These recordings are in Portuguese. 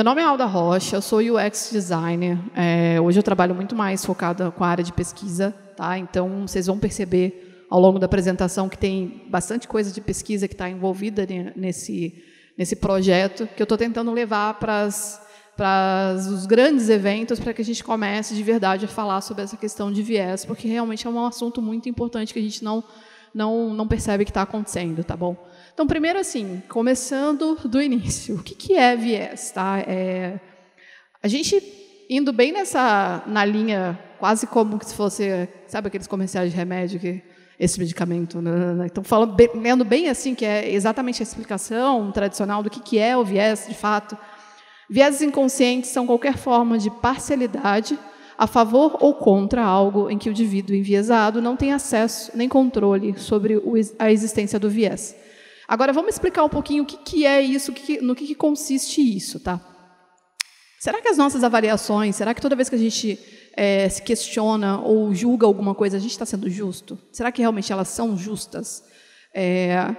Meu nome é Alda Rocha, eu sou UX designer. É, hoje eu trabalho muito mais focada com a área de pesquisa, tá? Então vocês vão perceber ao longo da apresentação que tem bastante coisa de pesquisa que está envolvida nesse nesse projeto que eu estou tentando levar para os grandes eventos para que a gente comece de verdade a falar sobre essa questão de viés, porque realmente é um assunto muito importante que a gente não não, não percebe que está acontecendo, tá bom? Então, primeiro assim, começando do início, o que, que é viés? Tá? É, a gente indo bem nessa na linha, quase como se fosse, sabe aqueles comerciais de remédio que esse medicamento. Né? né, né então, falando bem, lendo bem assim, que é exatamente a explicação tradicional do que, que é o viés, de fato. Viéses inconscientes são qualquer forma de parcialidade a favor ou contra algo em que o indivíduo enviesado não tem acesso nem controle sobre a existência do viés. Agora, vamos explicar um pouquinho o que, que é isso, no que, que consiste isso, tá? Será que as nossas avaliações, será que toda vez que a gente é, se questiona ou julga alguma coisa, a gente está sendo justo? Será que realmente elas são justas? É,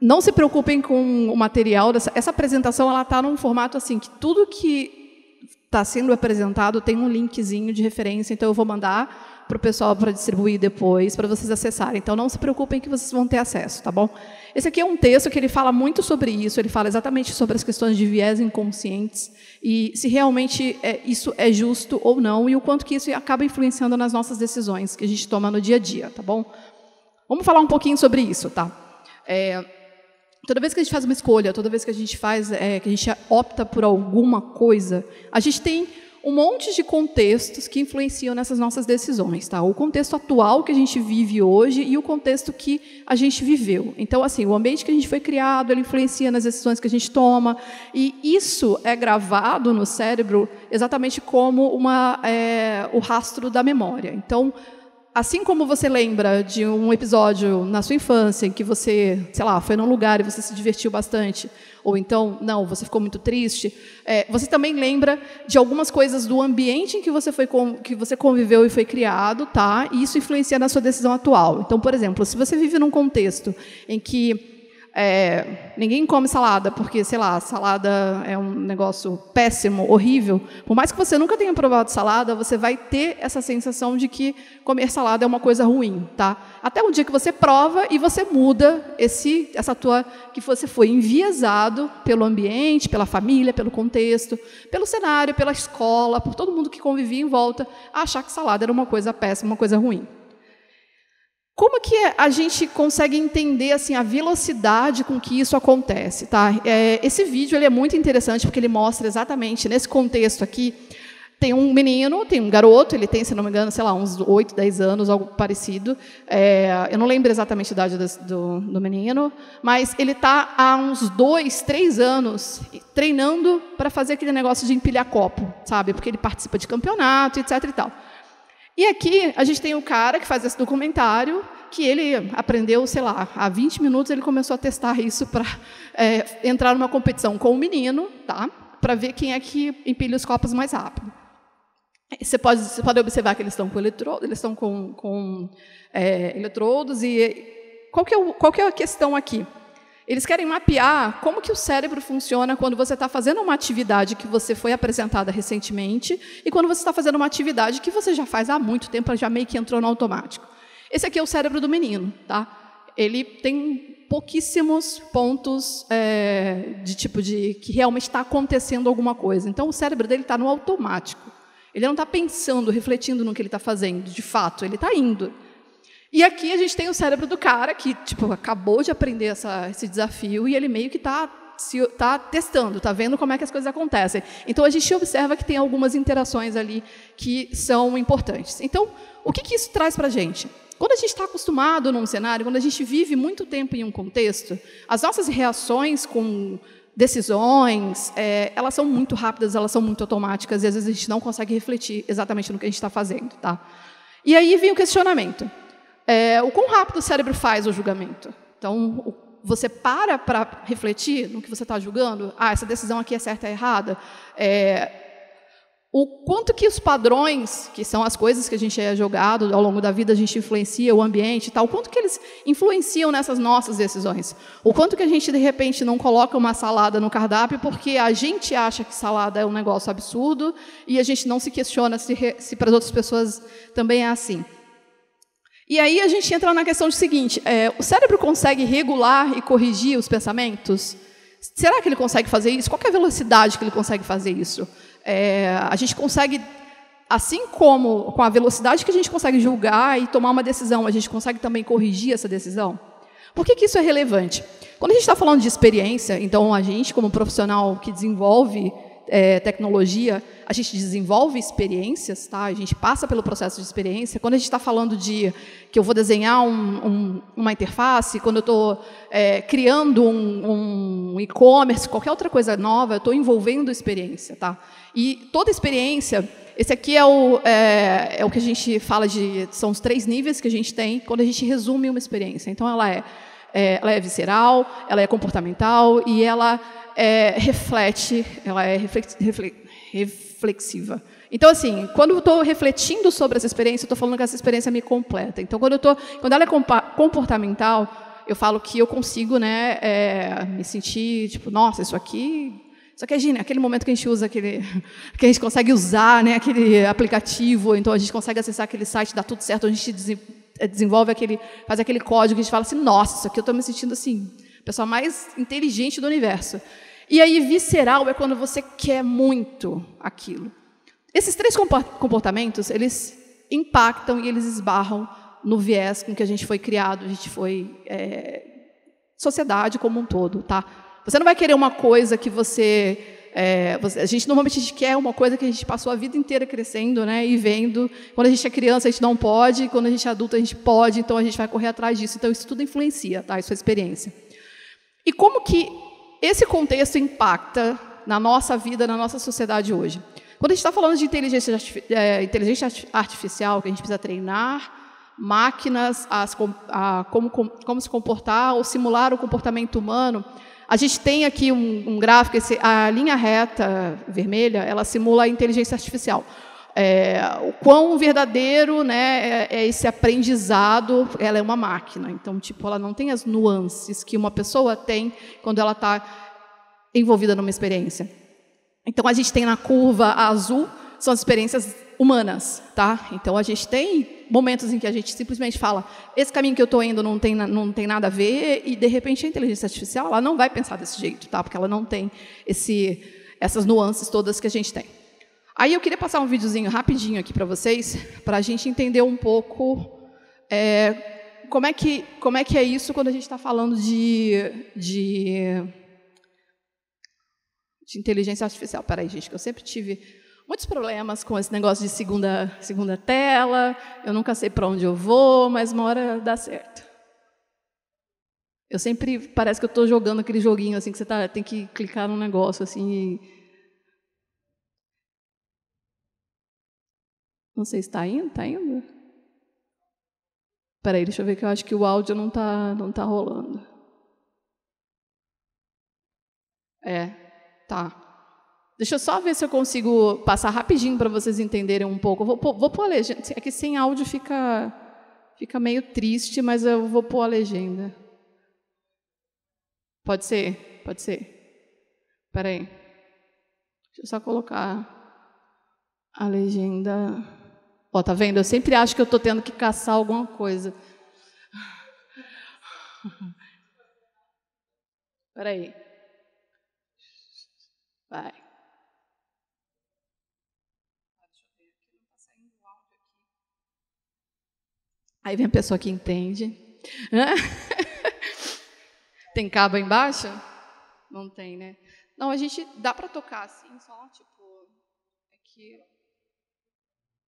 não se preocupem com o material. Dessa, essa apresentação ela está num formato assim que tudo que está sendo apresentado tem um linkzinho de referência, então eu vou mandar para o pessoal para distribuir depois, para vocês acessarem. Então, não se preocupem que vocês vão ter acesso, tá bom? Esse aqui é um texto que ele fala muito sobre isso, ele fala exatamente sobre as questões de viés inconscientes e se realmente é, isso é justo ou não e o quanto que isso acaba influenciando nas nossas decisões que a gente toma no dia a dia, tá bom? Vamos falar um pouquinho sobre isso, tá? É, toda vez que a gente faz uma escolha, toda vez que a gente faz, é, que a gente opta por alguma coisa, a gente tem um monte de contextos que influenciam nessas nossas decisões, tá? O contexto atual que a gente vive hoje e o contexto que a gente viveu. Então, assim, o ambiente que a gente foi criado, ele influencia nas decisões que a gente toma, e isso é gravado no cérebro exatamente como uma, é, o rastro da memória. Então, assim como você lembra de um episódio na sua infância em que você, sei lá, foi num lugar e você se divertiu bastante, ou então, não, você ficou muito triste, é, você também lembra de algumas coisas do ambiente em que você, foi, que você conviveu e foi criado, tá? E isso influencia na sua decisão atual. Então, por exemplo, se você vive num contexto em que é, ninguém come salada porque, sei lá, salada é um negócio péssimo, horrível. Por mais que você nunca tenha provado salada, você vai ter essa sensação de que comer salada é uma coisa ruim, tá? Até um dia que você prova e você muda esse, essa tua que você foi enviesado pelo ambiente, pela família, pelo contexto, pelo cenário, pela escola, por todo mundo que convivia em volta, a achar que salada era uma coisa péssima, uma coisa ruim. Como que a gente consegue entender assim a velocidade com que isso acontece? Tá? É, esse vídeo ele é muito interessante porque ele mostra exatamente nesse contexto aqui tem um menino, tem um garoto, ele tem, se não me engano, sei lá, uns 8, 10 anos, algo parecido. É, eu não lembro exatamente a idade do, do menino, mas ele está há uns 2, 3 anos treinando para fazer aquele negócio de empilhar copo, sabe? Porque ele participa de campeonato, etc. e tal. E aqui a gente tem o cara que faz esse documentário, que ele aprendeu, sei lá, há 20 minutos ele começou a testar isso para é, entrar numa competição com o menino, tá? Para ver quem é que empilha os copos mais rápido. Você pode, você pode observar que eles estão com eletrodos, eles estão com, com é, eletrodos e qual que, é o, qual que é a questão aqui? Eles querem mapear como que o cérebro funciona quando você está fazendo uma atividade que você foi apresentada recentemente e quando você está fazendo uma atividade que você já faz há muito tempo, já meio que entrou no automático. Esse aqui é o cérebro do menino, tá? Ele tem pouquíssimos pontos é, de tipo de que realmente está acontecendo alguma coisa. Então o cérebro dele está no automático. Ele não está pensando, refletindo no que ele está fazendo. De fato, ele está indo. E aqui a gente tem o cérebro do cara que tipo acabou de aprender essa, esse desafio e ele meio que está está testando, está vendo como é que as coisas acontecem. Então a gente observa que tem algumas interações ali que são importantes. Então, o que, que isso traz para a gente? Quando a gente está acostumado num cenário, quando a gente vive muito tempo em um contexto, as nossas reações com decisões, é, elas são muito rápidas, elas são muito automáticas, e às vezes a gente não consegue refletir exatamente no que a gente está fazendo. Tá? E aí vem o questionamento é, o quão rápido o cérebro faz o julgamento. Então, você para para refletir no que você está julgando. Ah, essa decisão aqui é certa ou é errada. É, o quanto que os padrões, que são as coisas que a gente é jogado ao longo da vida, a gente influencia o ambiente e tal, o quanto que eles influenciam nessas nossas decisões. O quanto que a gente, de repente, não coloca uma salada no cardápio porque a gente acha que salada é um negócio absurdo e a gente não se questiona se, se para as outras pessoas também é assim. E aí a gente entra na questão do seguinte, é, o cérebro consegue regular e corrigir os pensamentos? Será que ele consegue fazer isso? Qual é a velocidade que ele consegue fazer isso? É, a gente consegue, assim como com a velocidade que a gente consegue julgar e tomar uma decisão, a gente consegue também corrigir essa decisão? Por que, que isso é relevante? Quando a gente está falando de experiência, então a gente, como profissional que desenvolve é, tecnologia, a gente desenvolve experiências, tá? a gente passa pelo processo de experiência. Quando a gente está falando de que eu vou desenhar um, um, uma interface, quando eu estou é, criando um, um e-commerce, qualquer outra coisa nova, eu estou envolvendo experiência. Tá? E toda experiência, esse aqui é o, é, é o que a gente fala de, são os três níveis que a gente tem quando a gente resume uma experiência. Então, ela é, é ela é visceral, ela é comportamental e ela é, reflete, ela é reflexiva. Então, assim, quando eu estou refletindo sobre essa experiência, eu estou falando que essa experiência me completa. Então, quando, eu tô, quando ela é comportamental, eu falo que eu consigo né, é, me sentir, tipo, nossa, isso aqui só que imagina, aquele momento que a gente usa aquele, que a gente consegue usar, né, aquele aplicativo, então a gente consegue acessar aquele site, dá tudo certo, a gente desenvolve aquele, faz aquele código, a gente fala assim, nossa, isso aqui eu estou me sentindo assim, a pessoa mais inteligente do universo. E aí, visceral é quando você quer muito aquilo. Esses três comportamentos, eles impactam e eles esbarram no viés com que a gente foi criado, a gente foi é, sociedade como um todo, tá? Você não vai querer uma coisa que você, é, a gente normalmente a gente quer uma coisa que a gente passou a vida inteira crescendo, né, e vendo. Quando a gente é criança a gente não pode, quando a gente é adulto a gente pode, então a gente vai correr atrás disso. Então isso tudo influencia, tá? Isso é experiência. E como que esse contexto impacta na nossa vida, na nossa sociedade hoje. Quando a gente está falando de inteligência, é, inteligência artificial, que a gente precisa treinar máquinas as, a, como, como, se comportar ou simular o comportamento humano, a gente tem aqui um, um gráfico, esse, a linha reta vermelha, ela simula a inteligência artificial. É, o quão verdadeiro né, é, é, esse aprendizado, ela é uma máquina. Então, tipo, ela não tem as nuances que uma pessoa tem quando ela está envolvida numa experiência. Então, a gente tem na curva azul, são as experiências humanas, tá? Então, a gente tem momentos em que a gente simplesmente fala, esse caminho que eu estou indo não tem, não tem nada a ver, e, de repente, a inteligência artificial ela não vai pensar desse jeito, tá? Porque ela não tem esse, essas nuances todas que a gente tem. Aí eu queria passar um videozinho rapidinho aqui para vocês, para a gente entender um pouco é, como, é que, como é que é isso quando a gente está falando de, de, de inteligência artificial. Peraí, gente, que eu sempre tive muitos problemas com esse negócio de segunda, segunda tela, eu nunca sei para onde eu vou, mas uma hora dá certo. Eu sempre, parece que eu estou jogando aquele joguinho assim, que você tá, tem que clicar num negócio assim e Não sei se está indo, está indo? Espera aí, deixa eu ver que eu acho que o áudio não está não tá rolando. É, tá. Deixa eu só ver se eu consigo passar rapidinho para vocês entenderem um pouco. Vou, vou pôr a legenda. É que sem áudio fica, fica meio triste, mas eu vou pôr a legenda. Pode ser? Pode ser. Espera aí. Deixa eu só colocar a legenda. Ó, tá vendo? Eu sempre acho que eu estou tendo que caçar alguma coisa. Espera aí. Vai. Aí vem a pessoa que entende. tem cabo embaixo? Não tem, né? Não, a gente dá para tocar assim, só tipo. É que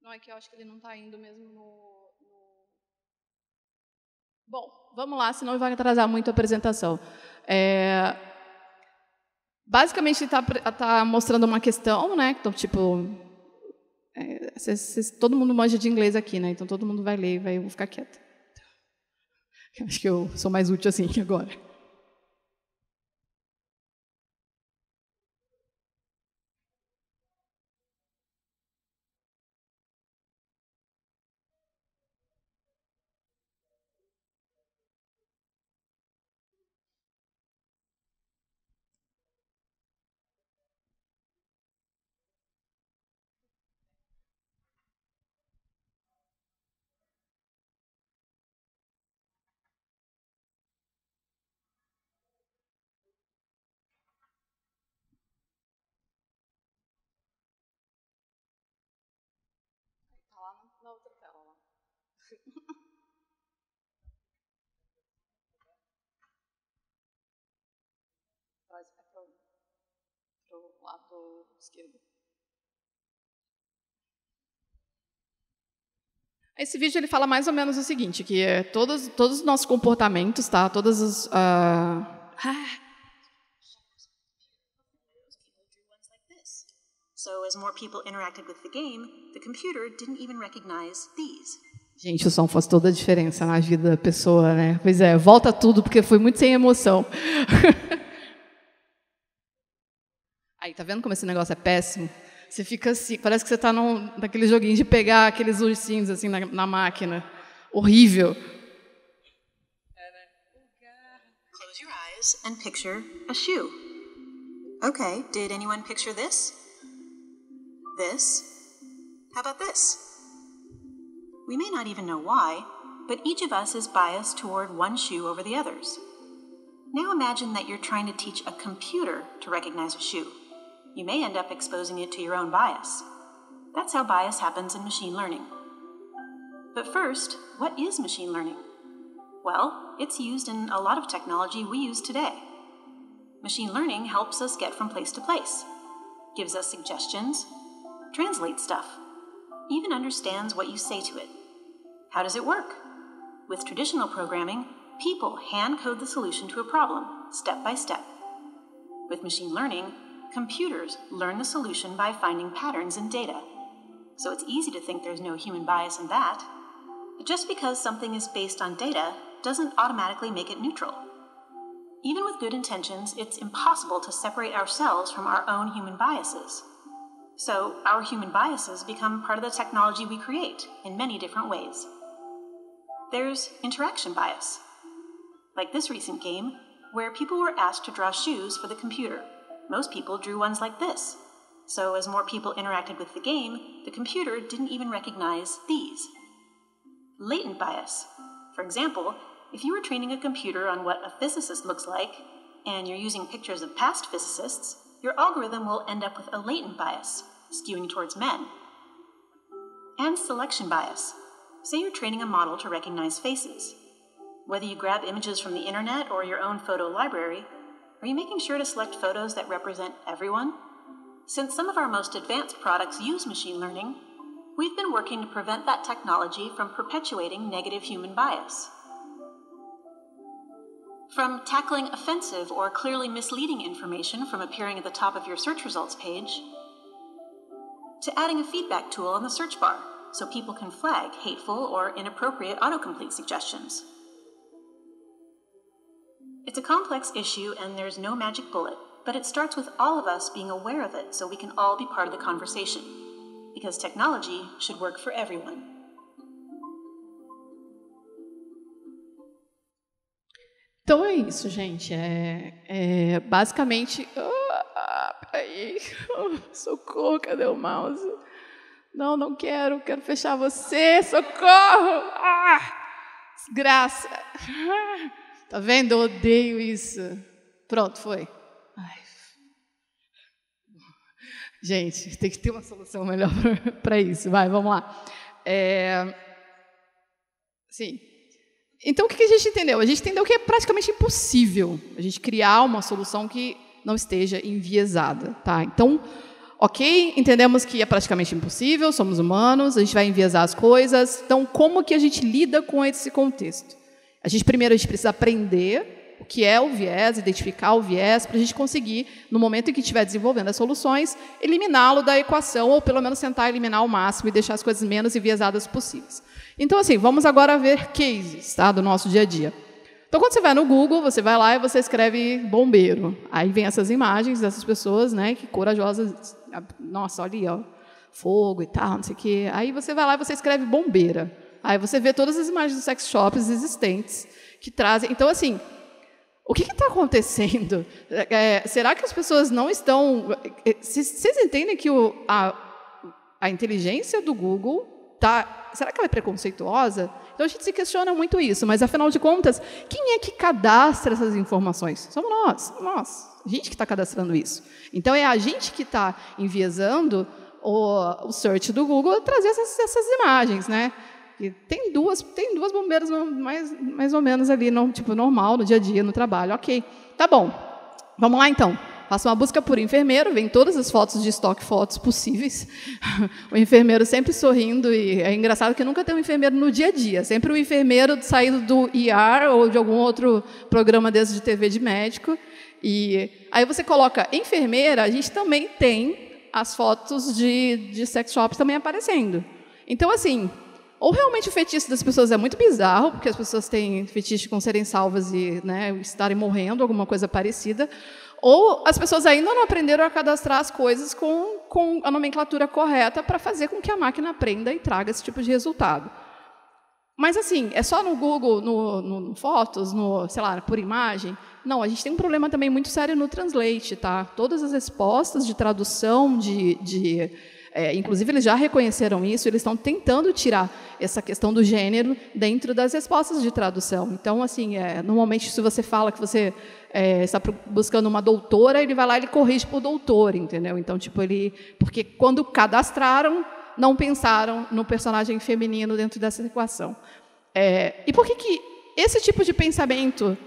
não, é que eu acho que ele não está indo mesmo no, no, Bom, vamos lá, senão vai atrasar muito a apresentação. É... Basicamente, está tá mostrando uma questão, né? Então, tipo, é, cês, cês, todo mundo manja de inglês aqui, né? Então todo mundo vai ler e vai, eu vou ficar quieta. Acho que eu sou mais útil assim agora. Para o lado esquerdo. Esse vídeo ele fala mais ou menos o seguinte, que é todos, todos os nossos comportamentos, tá? Todas as... Uh... So as more people interacted with the game, the computer didn't even recognize these. Gente, o som faz toda a diferença na vida da pessoa, né? Pois é, volta tudo porque foi muito sem emoção. Aí, tá vendo como esse negócio é péssimo? Você fica assim, parece que você está naquele joguinho de pegar aqueles ursinhos assim na, na máquina. Horrível. Close your eyes and picture a shoe. Okay, did anyone picture this? This? How about this? We may not even know why, but each of us is biased toward one shoe over the others. Now imagine that you're trying to teach a computer to recognize a shoe you may end up exposing it to your own bias. That's how bias happens in machine learning. But first, what is machine learning? Well, it's used in a lot of technology we use today. Machine learning helps us get from place to place, gives us suggestions, translates stuff, even understands what you say to it. How does it work? With traditional programming, people hand code the solution to a problem, step by step. With machine learning, Computers learn the solution by finding patterns in data. So it's easy to think there's no human bias in that. But just because something is based on data doesn't automatically make it neutral. Even with good intentions, it's impossible to separate ourselves from our own human biases. So, our human biases become part of the technology we create in many different ways. There's interaction bias, like this recent game, where people were asked to draw shoes for the computer. Most people drew ones like this. So, as more people interacted with the game, the computer didn't even recognize these. Latent bias. For example, if you were training a computer on what a physicist looks like, and you're using pictures of past physicists, your algorithm will end up with a latent bias, skewing towards men. And selection bias. Say you're training a model to recognize faces. Whether you grab images from the internet or your own photo library, are you making sure to select photos that represent everyone? Since some of our most advanced products use machine learning, we've been working to prevent that technology from perpetuating negative human bias. From tackling offensive or clearly misleading information from appearing at the top of your search results page, to adding a feedback tool on the search bar so people can flag hateful or inappropriate autocomplete suggestions. It's a complex issue and there's no magic bullet, but it starts with all of us being aware of it so we can all be part of the conversation. Because technology should work for everyone. Então é isso, gente. É, é basicamente. Ah, peraí. socorro, cadê o mouse? Não, não quero, quero fechar você. Socorro! Ah, desgraça! Ah. Tá vendo? Eu odeio isso. Pronto, foi. Ai. Gente, tem que ter uma solução melhor para isso. Vai, vamos lá. É... Sim. Então, o que a gente entendeu? A gente entendeu que é praticamente impossível a gente criar uma solução que não esteja enviesada. Tá? Então, ok, entendemos que é praticamente impossível, somos humanos, a gente vai enviesar as coisas. Então, como que a gente lida com esse contexto? A gente primeiro a gente precisa aprender o que é o viés, identificar o viés, para a gente conseguir, no momento em que estiver desenvolvendo as soluções, eliminá-lo da equação, ou pelo menos tentar eliminar ao máximo e deixar as coisas menos enviesadas possíveis. Então, assim, vamos agora ver cases tá, do nosso dia a dia. Então, quando você vai no Google, você vai lá e você escreve bombeiro. Aí vem essas imagens dessas pessoas, né, que corajosas, nossa, olha ó, fogo e tal, não sei o quê. Aí você vai lá e você escreve bombeira. Aí você vê todas as imagens dos sex shops existentes que trazem. Então, assim, o que está acontecendo? É, será que as pessoas não estão. É, vocês entendem que o, a, a inteligência do Google tá. Será que ela é preconceituosa? Então a gente se questiona muito isso, mas afinal de contas, quem é que cadastra essas informações? Somos nós, nós, a gente que está cadastrando isso. Então é a gente que está enviesando o, o search do Google a trazer essas, essas imagens, né? E tem duas, tem duas bombeiras mais, mais ou menos ali, no, tipo, normal, no dia a dia, no trabalho. Ok, tá bom. Vamos lá, então. Faço uma busca por enfermeiro, vem todas as fotos de estoque fotos possíveis. o enfermeiro sempre sorrindo e é engraçado que nunca tem um enfermeiro no dia a dia, sempre um enfermeiro saído do ER ou de algum outro programa desse de TV de médico. E aí você coloca enfermeira, a gente também tem as fotos de, de sex shops também aparecendo. Então, assim, ou realmente o fetiche das pessoas é muito bizarro, porque as pessoas têm fetiche com serem salvas e né, estarem morrendo, alguma coisa parecida, ou as pessoas ainda não aprenderam a cadastrar as coisas com, com a nomenclatura correta para fazer com que a máquina aprenda e traga esse tipo de resultado. Mas, assim, é só no Google, no, no, no Fotos, no, sei lá, por imagem? Não, a gente tem um problema também muito sério no Translate, tá? Todas as respostas de tradução, de, de é, inclusive eles já reconheceram isso, eles estão tentando tirar essa questão do gênero dentro das respostas de tradução. Então, assim, é, normalmente se você fala que você é, está buscando uma doutora, ele vai lá e corrige para o doutor, entendeu? Então, tipo, ele, porque quando cadastraram, não pensaram no personagem feminino dentro dessa equação. É, e por que que esse tipo de pensamento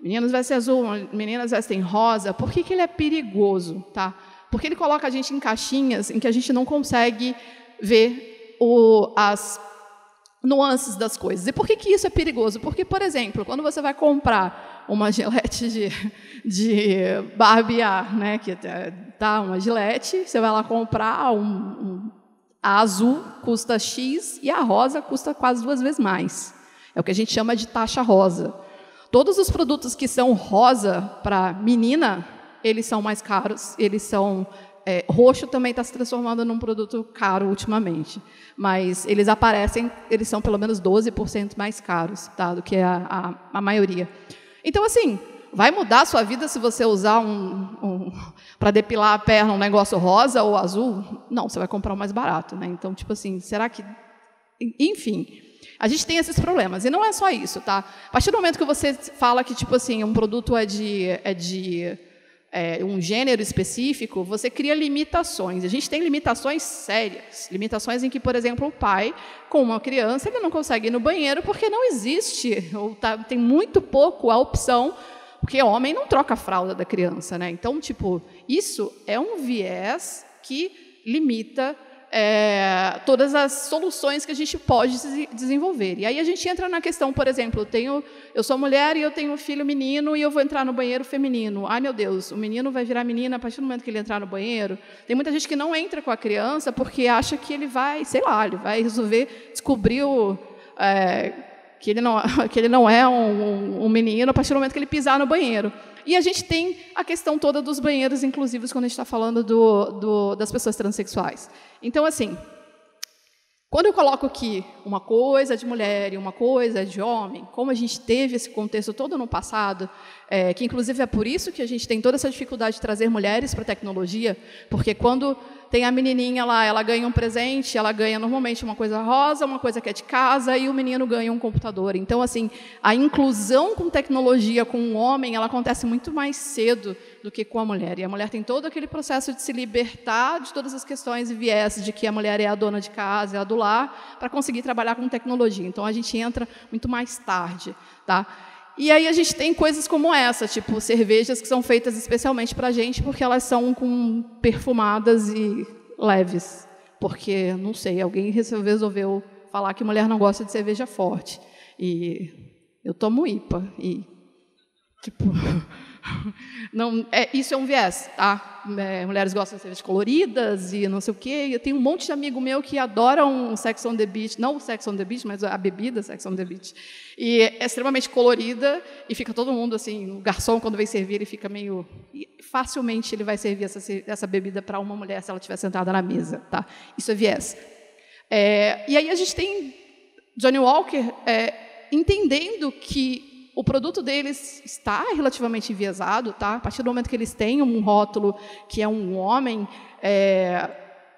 Meninos vestem azul, meninas vestem rosa. Por que, que ele é perigoso? Tá? Porque ele coloca a gente em caixinhas em que a gente não consegue ver o, as nuances das coisas. E por que, que isso é perigoso? Porque, por exemplo, quando você vai comprar uma gilete de, de barbear, né, que tá uma gilete, você vai lá comprar um, um, a azul custa X e a rosa custa quase duas vezes mais. É o que a gente chama de taxa rosa. Todos os produtos que são rosa para menina, eles são mais caros, eles são é, roxo também está se transformando num produto caro ultimamente, mas eles aparecem, eles são pelo menos 12% mais caros tá, do que a, a, a, maioria. Então, assim, vai mudar a sua vida se você usar um, um para depilar a perna um negócio rosa ou azul? Não, você vai comprar o mais barato. Né? Então, tipo assim, será que. Enfim. A gente tem esses problemas. E não é só isso, tá? A partir do momento que você fala que, tipo assim, um produto é de, é de é, um gênero específico, você cria limitações. A gente tem limitações sérias. Limitações em que, por exemplo, o pai, com uma criança, ele não consegue ir no banheiro porque não existe, ou tá, tem muito pouco a opção, porque homem não troca a fralda da criança. Né? Então, tipo, isso é um viés que limita é, todas as soluções que a gente pode desenvolver. E aí a gente entra na questão, por exemplo, eu, tenho, eu sou mulher e eu tenho um filho menino e eu vou entrar no banheiro feminino. Ai, meu Deus, o menino vai virar menina a partir do momento que ele entrar no banheiro. Tem muita gente que não entra com a criança porque acha que ele vai, sei lá, ele vai resolver descobrir o, é, que, ele não, que ele não é um, um menino a partir do momento que ele pisar no banheiro. E a gente tem a questão toda dos banheiros inclusivos quando a gente está falando do, do, das pessoas transexuais. Então, assim, quando eu coloco aqui uma coisa de mulher e uma coisa de homem, como a gente teve esse contexto todo no passado, é, que inclusive é por isso que a gente tem toda essa dificuldade de trazer mulheres para a tecnologia, porque quando tem a menininha lá, ela ganha um presente, ela ganha normalmente uma coisa rosa, uma coisa que é de casa, e o menino ganha um computador. Então, assim, a inclusão com tecnologia com o homem, ela acontece muito mais cedo do que com a mulher. E a mulher tem todo aquele processo de se libertar de todas as questões e viés de que a mulher é a dona de casa, é a do lar, para conseguir trabalhar com tecnologia. Então, a gente entra muito mais tarde, tá? E aí a gente tem coisas como essa, tipo cervejas que são feitas especialmente para a gente, porque elas são com perfumadas e leves. Porque, não sei, alguém resolveu falar que mulher não gosta de cerveja forte. E eu tomo IPA. E, tipo, Não, é, isso é um viés, tá? É, mulheres gostam de cervejas coloridas e não sei o quê. Eu tenho um monte de amigo meu que adoram Sex on the Beach, não o Sex on the Beach, mas a bebida Sex on the Beach. E é extremamente colorida e fica todo mundo assim, o garçom quando vem servir, ele fica meio facilmente ele vai servir essa, essa bebida para uma mulher se ela estiver sentada na mesa, tá? Isso é viés. É, e aí a gente tem Johnny Walker é, entendendo que o produto deles está relativamente enviesado, tá? A partir do momento que eles têm um rótulo que é um homem é,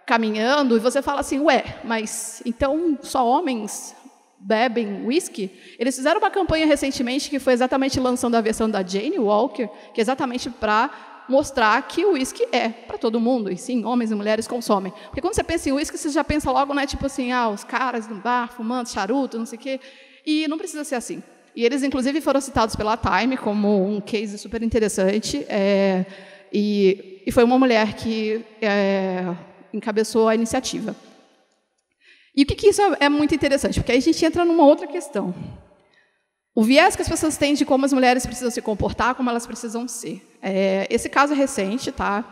caminhando, e você fala assim, ué, mas então só homens bebem whisky? Eles fizeram uma campanha recentemente que foi exatamente lançando a versão da Jane Walker, que é exatamente para mostrar que o uísque é para todo mundo, e sim, homens e mulheres consomem. Porque quando você pensa em uísque, você já pensa logo, né, tipo assim, ah, os caras no bar fumando charuto, não sei o quê. E não precisa ser assim. E eles, inclusive, foram citados pela Time como um case super interessante. É, e, e, foi uma mulher que é, encabeçou a iniciativa. E o que, que isso é, muito interessante? Porque aí a gente entra numa outra questão. O viés que as pessoas têm de como as mulheres precisam se comportar, como elas precisam ser. É, esse caso é recente, tá?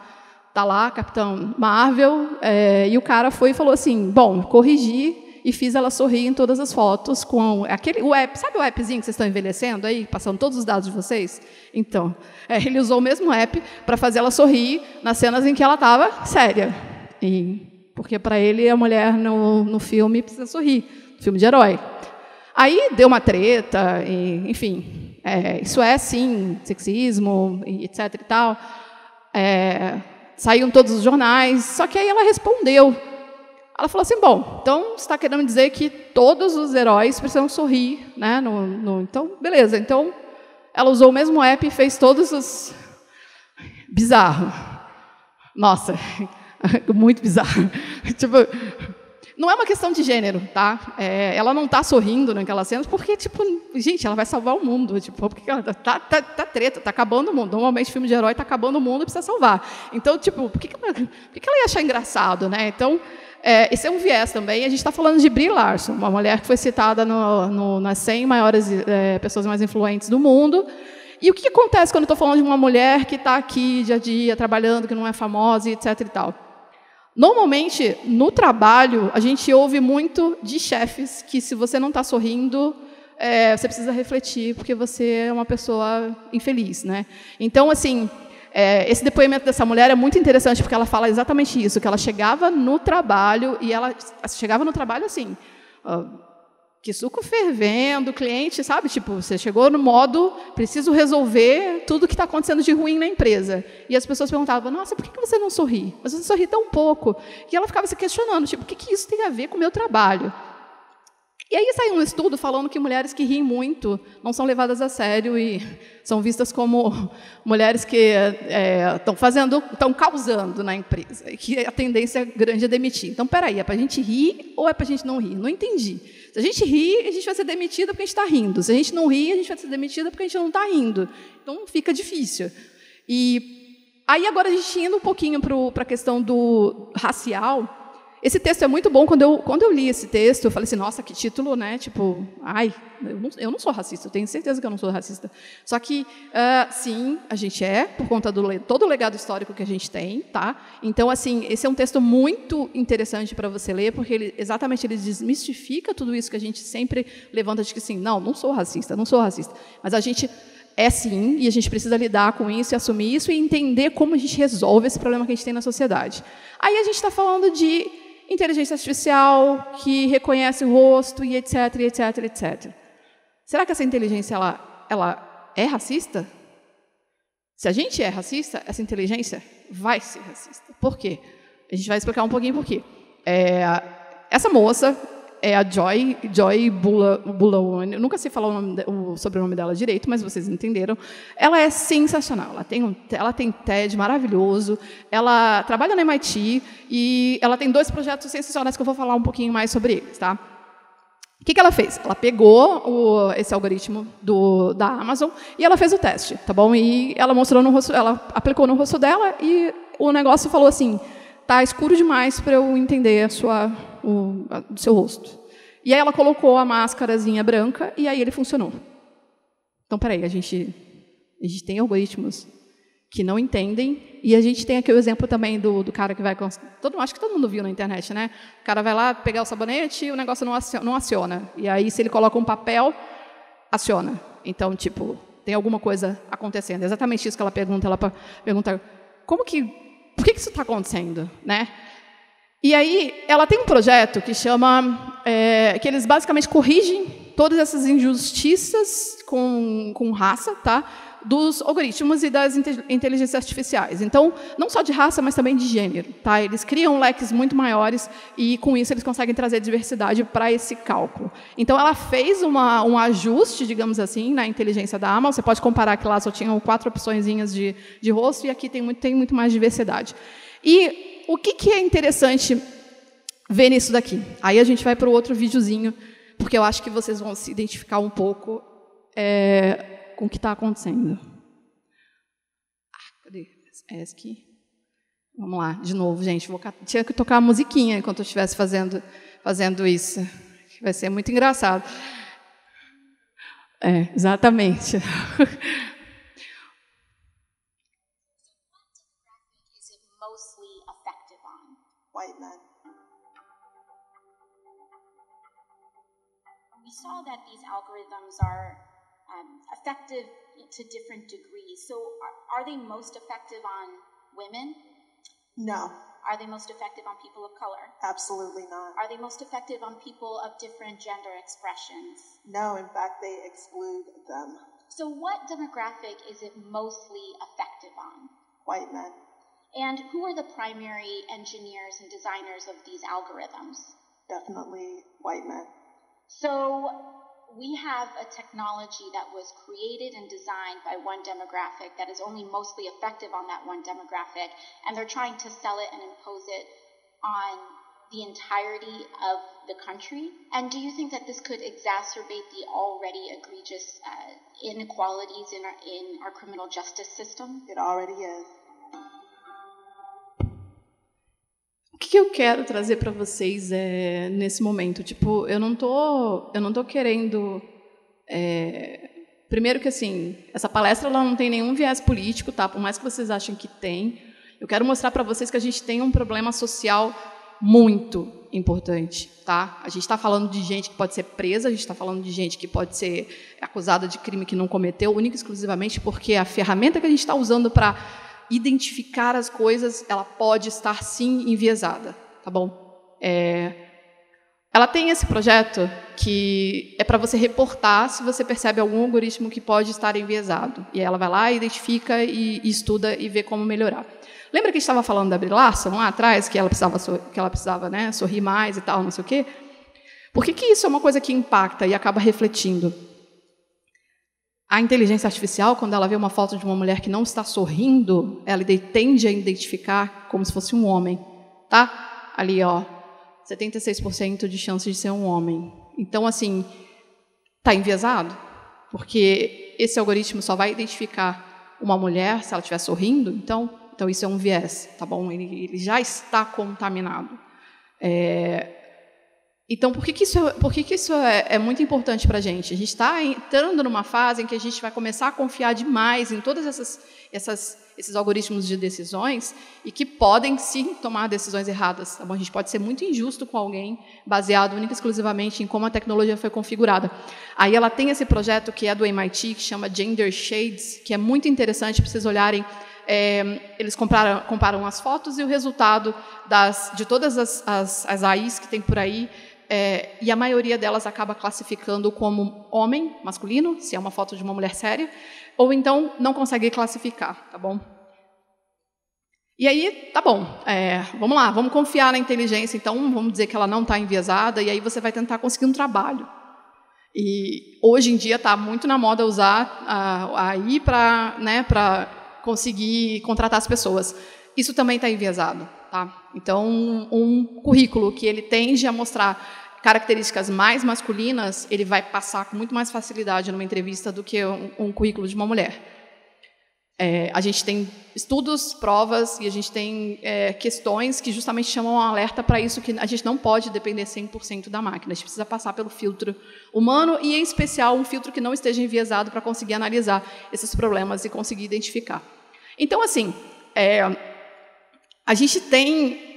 Tá lá, Capitão Marvel, é, e o cara foi e falou assim: bom, corrigi e fiz ela sorrir em todas as fotos com aquele o app, sabe o appzinho que vocês estão envelhecendo aí, passando todos os dados de vocês? Então, é, ele usou o mesmo app para fazer ela sorrir nas cenas em que ela estava séria. E, porque para ele a mulher no, no filme precisa sorrir, filme de herói. Aí deu uma treta, e, enfim, é, isso é sim sexismo, etc. e tal. É, saíram todos os jornais, só que aí ela respondeu. Ela falou assim: bom, então está querendo dizer que todos os heróis precisam sorrir, né? No, no, então, beleza. Então, ela usou o mesmo app e fez todos os. Bizarro. Nossa, muito bizarro. tipo, não é uma questão de gênero, tá? É, ela não está sorrindo naquela cena porque, tipo, gente, ela vai salvar o mundo. Tipo, porque ela tá, tá, tá, tá treta, tá acabando o mundo. Normalmente, filme de herói tá acabando o mundo e precisa salvar. Então, tipo, por que, que, ela, por que, que ela ia achar engraçado, né? Então, é, esse é um viés também. A gente está falando de Brie Larson, uma mulher que foi citada no, no, nas 100 maiores é, pessoas mais influentes do mundo. E o que acontece quando estou falando de uma mulher que está aqui dia a dia, trabalhando, que não é famosa, etc. e tal? Normalmente, no trabalho, a gente ouve muito de chefes que, se você não está sorrindo, é, você precisa refletir, porque você é uma pessoa infeliz. Né? Então, assim, é, esse depoimento dessa mulher é muito interessante, porque ela fala exatamente isso, que ela chegava no trabalho, e ela chegava no trabalho assim, que suco fervendo, cliente, sabe? Tipo, você chegou no modo, preciso resolver tudo que está acontecendo de ruim na empresa. E as pessoas perguntavam, nossa, por que você não sorri? Mas você sorri tão pouco. E ela ficava se questionando, tipo, o que, que isso tem a ver com o meu trabalho? E aí saiu um estudo falando que mulheres que riem muito não são levadas a sério e são vistas como mulheres que estão é, fazendo, estão causando na empresa, e que a tendência grande é demitir. Então, peraí, é para a gente rir ou é para a gente não rir? Não entendi. Se a gente rir, a gente vai ser demitida porque a gente está rindo. Se a gente não rir, a gente vai ser demitida porque a gente não está rindo. Então, fica difícil. E aí, agora, a gente indo um pouquinho para a questão do racial, esse texto é muito bom. Quando eu, quando eu li esse texto, eu falei assim, nossa, que título, né? Tipo, ai, eu não, eu não sou racista, eu tenho certeza que eu não sou racista. Só que, uh, sim, a gente é, por conta do todo o legado histórico que a gente tem, tá? Então, assim, esse é um texto muito interessante para você ler, porque ele, exatamente ele desmistifica tudo isso que a gente sempre levanta de que, assim, não, não sou racista, não sou racista. Mas a gente é sim, e a gente precisa lidar com isso e assumir isso e entender como a gente resolve esse problema que a gente tem na sociedade. Aí a gente está falando de inteligência artificial que reconhece o rosto e etc, etc, etc. Será que essa inteligência ela, ela é racista? Se a gente é racista, essa inteligência vai ser racista. Por quê? A gente vai explicar um pouquinho por quê. É, essa moça, é a Joy, Joy Bulaone. Eu nunca sei falar o, nome, o sobrenome dela direito, mas vocês entenderam. Ela é sensacional. Ela tem, um, ela tem TED maravilhoso. Ela trabalha na MIT e ela tem dois projetos sensacionais que eu vou falar um pouquinho mais sobre eles, tá? O que, que ela fez? Ela pegou o, esse algoritmo do, da Amazon e ela fez o teste, tá bom? E ela mostrou no rosto, ela aplicou no rosto dela e o negócio falou assim: tá escuro demais para eu entender a sua o a, seu rosto. E aí ela colocou a máscarazinha branca e aí ele funcionou. Então, peraí, a gente, a gente tem algoritmos que não entendem e a gente tem aqui o exemplo também do, do cara que vai... Todo, acho que todo mundo viu na internet, né? O cara vai lá pegar o sabonete e o negócio não aciona, não aciona. E aí, se ele coloca um papel, aciona. Então, tipo, tem alguma coisa acontecendo. É exatamente isso que ela pergunta. Ela pergunta, como que... Por que, que isso está acontecendo? Né? E aí, ela tem um projeto que chama, é, que eles basicamente corrigem todas essas injustiças com, com raça, tá? dos algoritmos e das inteligências artificiais. Então, não só de raça, mas também de gênero. Tá? Eles criam leques muito maiores e, com isso, eles conseguem trazer diversidade para esse cálculo. Então, ela fez uma, um ajuste, digamos assim, na inteligência da AMA. Você pode comparar que lá só tinham quatro opções de, de rosto e aqui tem muito, tem muito mais diversidade. E o que, que é interessante ver nisso daqui? Aí a gente vai para o outro videozinho, porque eu acho que vocês vão se identificar um pouco. É, com o que está acontecendo. Ah, cadê? ESC. Vamos lá, de novo, gente. Vou, tinha que tocar a musiquinha enquanto eu estivesse fazendo, fazendo isso. Vai ser muito engraçado. É, exatamente. saw that these algorithms are um, effective to different degrees. So, are, are they most effective on women? No. Are they most effective on people of color? Absolutely not. Are they most effective on people of different gender expressions? No, in fact, they exclude them. So, what demographic is it mostly effective on? White men. And who are the primary engineers and designers of these algorithms? Definitely white men. So, we have a technology that was created and designed by one demographic that is only mostly effective on that one demographic, and they're trying to sell it and impose it on the entirety of the country? And do you think that this could exacerbate the already egregious uh, inequalities in our, in our criminal justice system? It already is. O que eu quero trazer para vocês é, nesse momento? Tipo, eu não tô, eu não tô querendo. É, primeiro que assim, essa palestra ela não tem nenhum viés político, tá? Por mais que vocês achem que tem, eu quero mostrar para vocês que a gente tem um problema social muito importante, tá? A gente está falando de gente que pode ser presa, a gente está falando de gente que pode ser acusada de crime que não cometeu, única e exclusivamente porque a ferramenta que a gente está usando para identificar as coisas, ela pode estar sim enviesada, tá bom? É, ela tem esse projeto que é para você reportar se você percebe algum algoritmo que pode estar enviesado. E ela vai lá, identifica e, e estuda e vê como melhorar. Lembra que a gente estava falando da Brie lá atrás, que ela precisava, que ela precisava né, sorrir mais e tal, não sei o quê? Por que, que isso é uma coisa que impacta e acaba refletindo? A inteligência artificial, quando ela vê uma foto de uma mulher que não está sorrindo, ela tende a identificar como se fosse um homem, tá? Ali, ó, 76% de chance de ser um homem. Então, assim, tá enviesado, porque esse algoritmo só vai identificar uma mulher se ela estiver sorrindo. Então, então isso é um viés, tá bom? Ele, ele já está contaminado. É, então, por que, que isso, é, por que, que isso é, é muito importante para a gente? A gente está entrando numa fase em que a gente vai começar a confiar demais em todos essas, essas, esses algoritmos de decisões e que podem, sim, tomar decisões erradas. Tá a gente pode ser muito injusto com alguém, baseado única e exclusivamente em como a tecnologia foi configurada. Aí ela tem esse projeto que é do MIT, que chama Gender Shades, que é muito interessante para vocês olharem é, eles comparam, comparam, as fotos e o resultado das, de todas as, as, as AIs que tem por aí é, e a maioria delas acaba classificando como homem, masculino, se é uma foto de uma mulher séria, ou então não consegue classificar, tá bom? E aí, tá bom, é, vamos lá, vamos confiar na inteligência, então vamos dizer que ela não está enviesada, e aí você vai tentar conseguir um trabalho. E hoje em dia está muito na moda usar a AI para né, conseguir contratar as pessoas. Isso também está enviesado. Tá? Então, um currículo que ele tende a mostrar características mais masculinas, ele vai passar com muito mais facilidade numa entrevista do que um, um currículo de uma mulher. É, a gente tem estudos, provas e a gente tem é, questões que justamente chamam um alerta para isso, que a gente não pode depender 100% da máquina. A gente precisa passar pelo filtro humano e, em especial, um filtro que não esteja enviesado para conseguir analisar esses problemas e conseguir identificar. Então, assim, é, a gente tem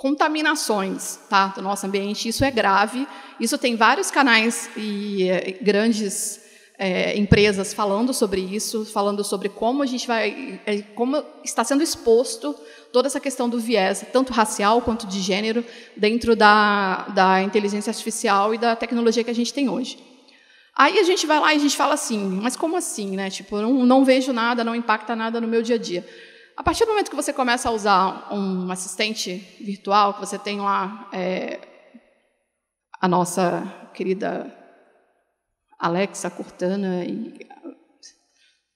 contaminações tá, do nosso ambiente, isso é grave. Isso tem vários canais e eh, grandes é, empresas falando sobre isso, falando sobre como a gente vai, é, como está sendo exposto toda essa questão do viés, tanto racial quanto de gênero, dentro da, da inteligência artificial e da tecnologia que a gente tem hoje. Aí a gente vai lá e a gente fala assim, mas como assim, né? Tipo, não, não vejo nada, não impacta nada no meu dia a dia. A partir do momento que você começa a usar um assistente virtual, que você tem lá é, a nossa querida Alexa, Cortana e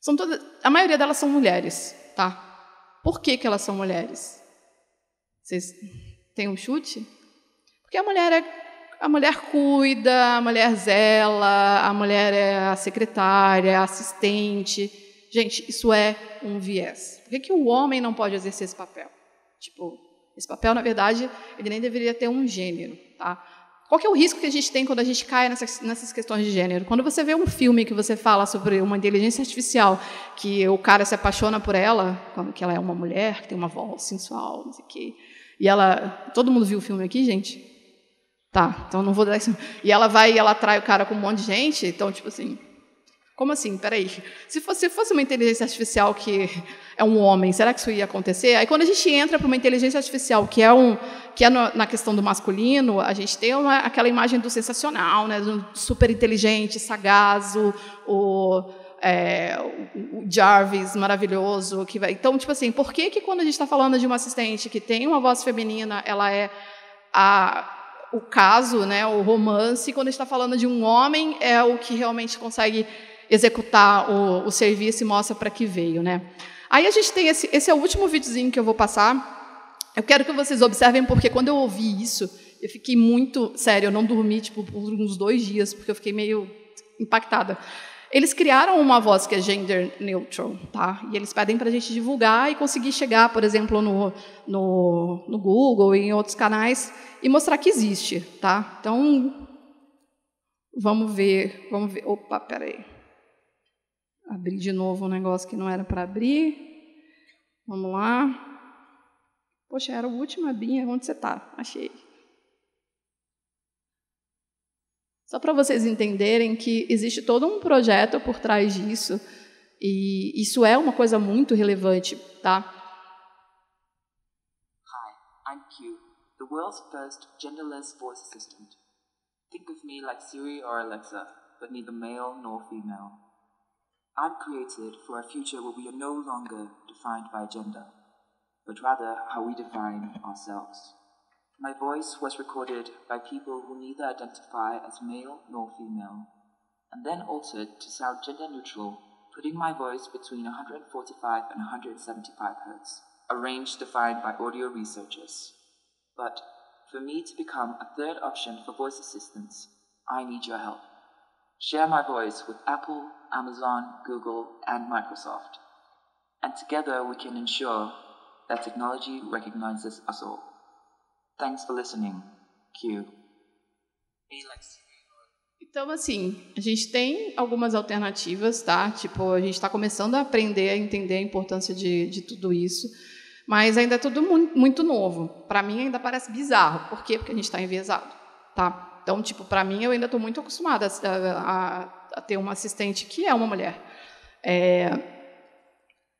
são todas, a maioria delas são mulheres, tá? Por que, que elas são mulheres? Vocês têm um chute? Porque a mulher é a mulher cuida, a mulher zela, a mulher é a secretária, a assistente. Gente, isso é um viés. Por que, que o homem não pode exercer esse papel? Tipo, esse papel, na verdade, ele nem deveria ter um gênero, tá? Qual que é o risco que a gente tem quando a gente cai nessas, nessas questões de gênero? Quando você vê um filme que você fala sobre uma inteligência artificial, que o cara se apaixona por ela, que ela é uma mulher, que tem uma voz sensual, não sei o quê, e ela... Todo mundo viu o filme aqui, gente? Tá, então não vou dar isso. E ela vai e ela atrai o cara com um monte de gente, então, tipo assim, como assim? Peraí. Se fosse, se fosse uma inteligência artificial que é um homem, será que isso ia acontecer? Aí quando a gente entra para uma inteligência artificial que é um que é no, na questão do masculino, a gente tem uma, aquela imagem do sensacional, né, do super inteligente, sagaz, o, o, é, o Jarvis maravilhoso que vai. Então, tipo assim, por que que quando a gente está falando de uma assistente que tem uma voz feminina, ela é a o caso, né, o romance, quando a gente está falando de um homem, é o que realmente consegue executar o, o serviço e mostra para que veio, né? Aí a gente tem esse, esse é o último videozinho que eu vou passar. Eu quero que vocês observem porque quando eu ouvi isso, eu fiquei muito sério. Eu não dormi tipo por uns dois dias porque eu fiquei meio impactada. Eles criaram uma voz que é gender neutral, tá? E eles pedem para a gente divulgar e conseguir chegar, por exemplo, no, no, no Google e em outros canais e mostrar que existe, tá? Então, vamos ver, vamos ver. Opa, peraí. Abrir de novo um negócio que não era para abrir. Vamos lá. Poxa, era o último abinha. Onde você está? Achei. Só para vocês entenderem que existe todo um projeto por trás disso. E isso é uma coisa muito relevante, tá? Hi, I'm Q, the world's first genderless voice assistant. Think of me like Siri or Alexa, but neither male nor female. I'm created for a future where we are no longer defined by gender, but rather how we define ourselves. My voice was recorded by people who neither identify as male nor female, and then altered to sound gender neutral, putting my voice between 145 and 175 hertz, a range defined by audio researchers. But for me to become a third option for voice assistants, I need your help. Share my voice with Apple, Amazon, Google, and Microsoft. And together we can ensure that technology recognizes us all. Thanks for listening. Q. Então, assim, a gente tem algumas alternativas, tá? Tipo, a gente está começando a aprender a entender a importância de, de tudo isso, mas ainda é tudo muito, novo. Para mim, ainda parece bizarro. Por quê? Porque a gente está enviesado, tá? Então, tipo, para mim, eu ainda estou muito acostumada a, a, a, ter uma assistente que é uma mulher. É...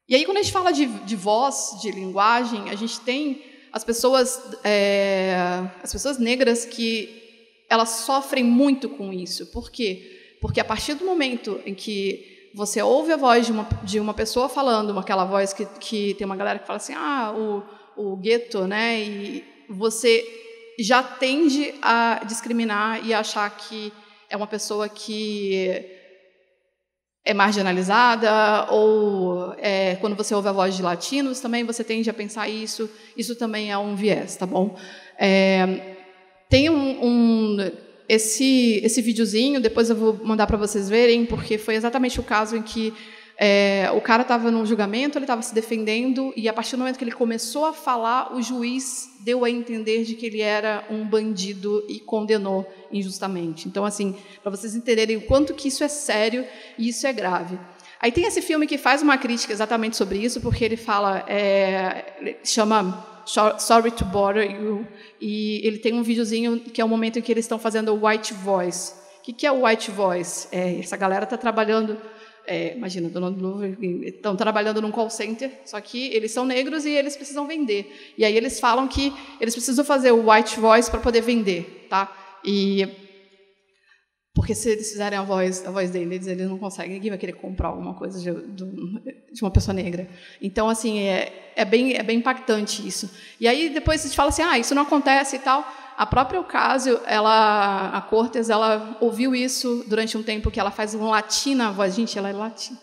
E aí, quando a gente fala de, de voz, de linguagem, a gente tem as pessoas, é... as pessoas negras que elas sofrem muito com isso. Por quê? Porque a partir do momento em que você ouve a voz de uma, de uma pessoa falando, aquela voz que, que tem uma galera que fala assim, ah, o, o gueto, né? E você já tende a discriminar e achar que é uma pessoa que é marginalizada, ou é, quando você ouve a voz de latinos, também você tende a pensar isso, isso também é um viés, tá bom? É, tem um, um, esse, esse videozinho, depois eu vou mandar para vocês verem, porque foi exatamente o caso em que é, o cara estava no julgamento, ele estava se defendendo, e a partir do momento que ele começou a falar, o juiz deu a entender de que ele era um bandido e condenou injustamente. Então, assim, para vocês entenderem o quanto que isso é sério e isso é grave. Aí tem esse filme que faz uma crítica exatamente sobre isso, porque ele fala, é, chama Sorry to Bother You, e ele tem um videozinho que é o momento em que eles estão fazendo o White Voice. O que, que é o White Voice? É, essa galera está trabalhando é, imagina, estão trabalhando num call center, só que eles são negros e eles precisam vender. E aí eles falam que eles precisam fazer o white voice para poder vender, tá? E Porque se eles fizerem a voz, a voz deles, eles não conseguem. Ninguém vai querer comprar alguma coisa de, de uma pessoa negra. Então, assim, é, é, bem, é bem impactante isso. E aí, depois a gente fala assim, ah, isso não acontece e tal. A própria Ocasio, ela, a Cortes, ela ouviu isso durante um tempo que ela faz um latina voz. Gente, ela é latina.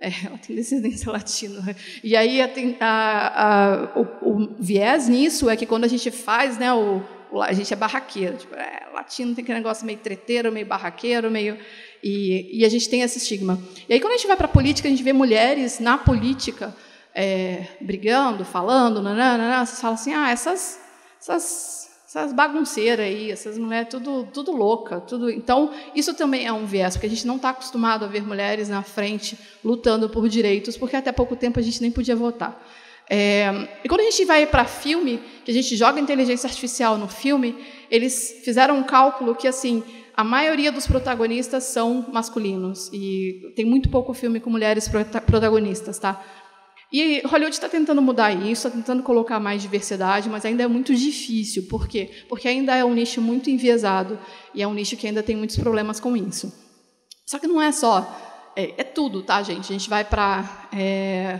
É, ela tem descendência latina. E aí, a, a, o, o viés nisso é que quando a gente faz né, o a gente é barraqueiro. Tipo, é, latino tem aquele negócio meio treteiro, meio barraqueiro, meio. E, e a gente tem esse estigma. E aí, quando a gente vai para a política, a gente vê mulheres na política é, brigando, falando, nananana, você fala assim: ah, essas, essas, essas bagunceiras aí, essas mulheres tudo, tudo louca. tudo Então, isso também é um viés, porque a gente não está acostumado a ver mulheres na frente lutando por direitos, porque até pouco tempo a gente nem podia votar. É, e quando a gente vai para filme, que a gente joga inteligência artificial no filme, eles fizeram um cálculo que assim a maioria dos protagonistas são masculinos e tem muito pouco filme com mulheres protagonistas, tá? E Hollywood está tentando mudar isso, está tentando colocar mais diversidade, mas ainda é muito difícil. Por quê? Porque ainda é um nicho muito enviesado e é um nicho que ainda tem muitos problemas com isso. Só que não é só, é, é tudo, tá, gente? A gente vai para é,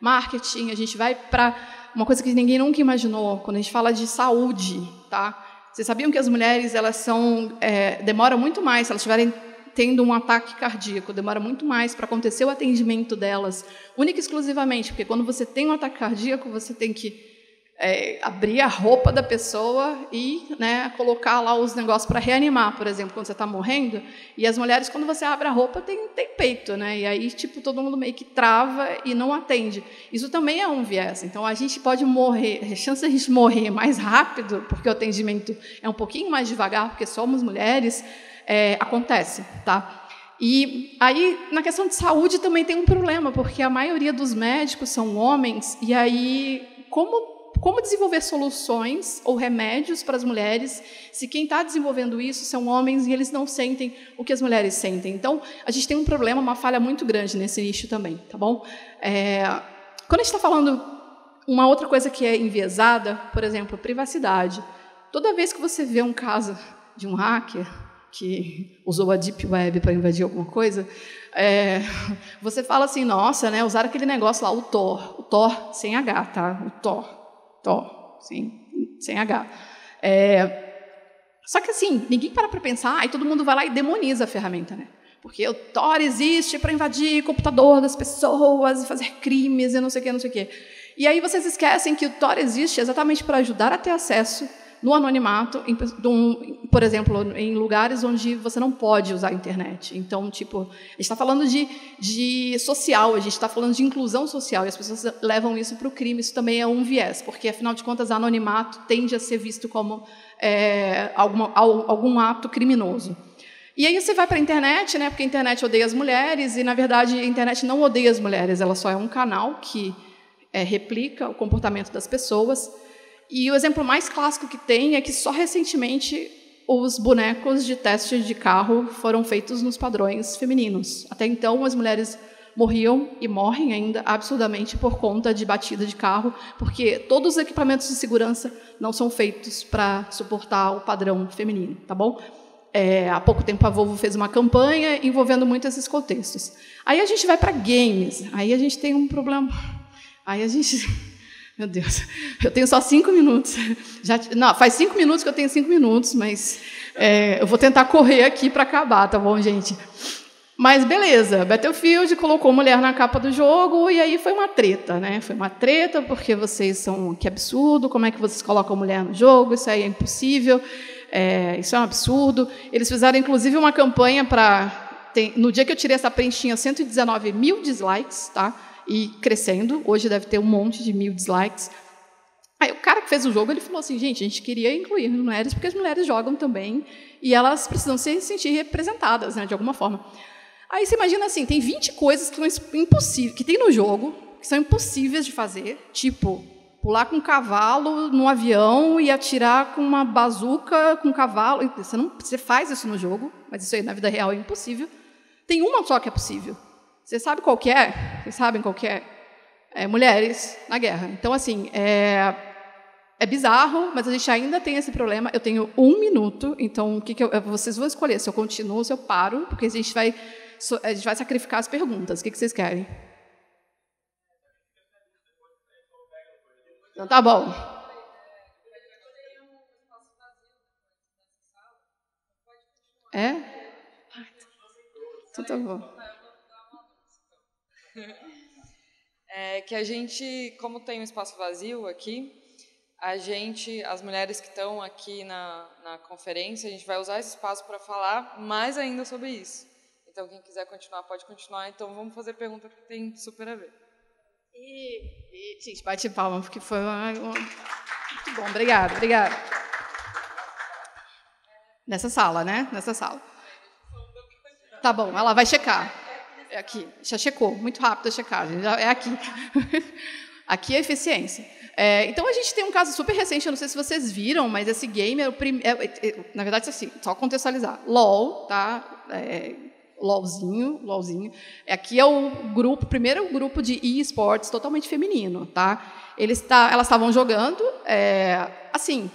marketing, a gente vai para uma coisa que ninguém nunca imaginou, quando a gente fala de saúde, tá? Vocês sabiam que as mulheres elas são é, demoram muito mais se elas estiverem tendo um ataque cardíaco, demora muito mais para acontecer o atendimento delas, única e exclusivamente, porque quando você tem um ataque cardíaco, você tem que é, abrir a roupa da pessoa e né, colocar lá os negócios para reanimar, por exemplo, quando você está morrendo. E as mulheres, quando você abre a roupa, tem, tem peito, né? E aí, tipo, todo mundo meio que trava e não atende. Isso também é um viés. Então, a gente pode morrer, a chance de a gente morrer mais rápido, porque o atendimento é um pouquinho mais devagar, porque somos mulheres, é, acontece, tá? E aí, na questão de saúde, também tem um problema, porque a maioria dos médicos são homens, e aí, como como desenvolver soluções ou remédios para as mulheres se quem está desenvolvendo isso são homens e eles não sentem o que as mulheres sentem. Então, a gente tem um problema, uma falha muito grande nesse nicho também, tá bom? É, quando a gente está falando uma outra coisa que é enviesada, por exemplo, privacidade. Toda vez que você vê um caso de um hacker que usou a deep web para invadir alguma coisa, é, você fala assim, nossa, né, usaram aquele negócio lá, o Tor, o Tor sem H, tá? O Tor. Tó, sem, sem H. É, só que assim, ninguém para para pensar, aí todo mundo vai lá e demoniza a ferramenta, né? Porque o Tor existe para invadir o computador das pessoas e fazer crimes e não sei o que, não sei o que. E aí vocês esquecem que o Tor existe exatamente para ajudar a ter acesso no anonimato, em, por exemplo, em lugares onde você não pode usar a internet. Então, tipo, a gente está falando de, de social, a gente está falando de inclusão social, e as pessoas levam isso para o crime. Isso também é um viés, porque, afinal de contas, anonimato tende a ser visto como é, alguma, algum ato criminoso. E aí você vai para a internet, né, porque a internet odeia as mulheres, e, na verdade, a internet não odeia as mulheres, ela só é um canal que é, replica o comportamento das pessoas, e o exemplo mais clássico que tem é que só recentemente os bonecos de teste de carro foram feitos nos padrões femininos. Até então, as mulheres morriam e morrem ainda absurdamente por conta de batida de carro, porque todos os equipamentos de segurança não são feitos para suportar o padrão feminino, tá bom? É, há pouco tempo a Volvo fez uma campanha envolvendo muito esses contextos. Aí a gente vai para games, aí a gente tem um problema. Aí a gente meu Deus, eu tenho só cinco minutos. Já, não, faz cinco minutos que eu tenho cinco minutos, mas é, eu vou tentar correr aqui para acabar, tá bom, gente? Mas beleza, Battlefield colocou mulher na capa do jogo e aí foi uma treta, né? Foi uma treta porque vocês são que absurdo, como é que vocês colocam mulher no jogo? Isso aí é impossível, é, isso é um absurdo. Eles fizeram inclusive uma campanha para no dia que eu tirei essa print tinha 119 mil dislikes, tá? E crescendo. Hoje deve ter um monte de mil dislikes. Aí o cara que fez o jogo ele falou assim, gente, a gente queria incluir mulheres porque as mulheres jogam também e elas precisam se sentir representadas, né, de alguma forma. Aí você imagina assim, tem 20 coisas que são impossíveis, que tem no jogo, que são impossíveis de fazer, tipo pular com um cavalo no avião e atirar com uma bazuca com um cavalo. Você não, você faz isso no jogo, mas isso aí na vida real é impossível. Tem uma só que é possível, você sabe qual que é? Vocês sabem qual que é? é mulheres na guerra. Então, assim, é, é bizarro, mas a gente ainda tem esse problema. Eu tenho um minuto, então o que, que eu, vocês vão escolher se eu continuo se eu paro, porque a gente vai, a gente vai sacrificar as perguntas. O que, que vocês querem? Então tá bom. É? Então tá bom. É que a gente, como tem um espaço vazio aqui, a gente, as mulheres que estão aqui na, na conferência, a gente vai usar esse espaço para falar mais ainda sobre isso. Então, quem quiser continuar, pode continuar. Então, vamos fazer pergunta que tem super a ver. E, e gente, bate palma, porque foi uma, uma... muito bom. Obrigada, obrigada. Nessa sala, né? Nessa sala. Tá bom, ela vai checar. É aqui. Já checou. Muito rápido a checagem. Já é aqui. aqui é eficiência. É, então a gente tem um caso super recente, eu não sei se vocês viram, mas esse game é o primeiro. É, é, na verdade, assim, só contextualizar. LOL, tá? É, LOLzinho, LOLzinho. Aqui é o grupo, primeiro grupo de e-sports totalmente feminino, tá? Eles tá, elas estavam jogando, é, assim.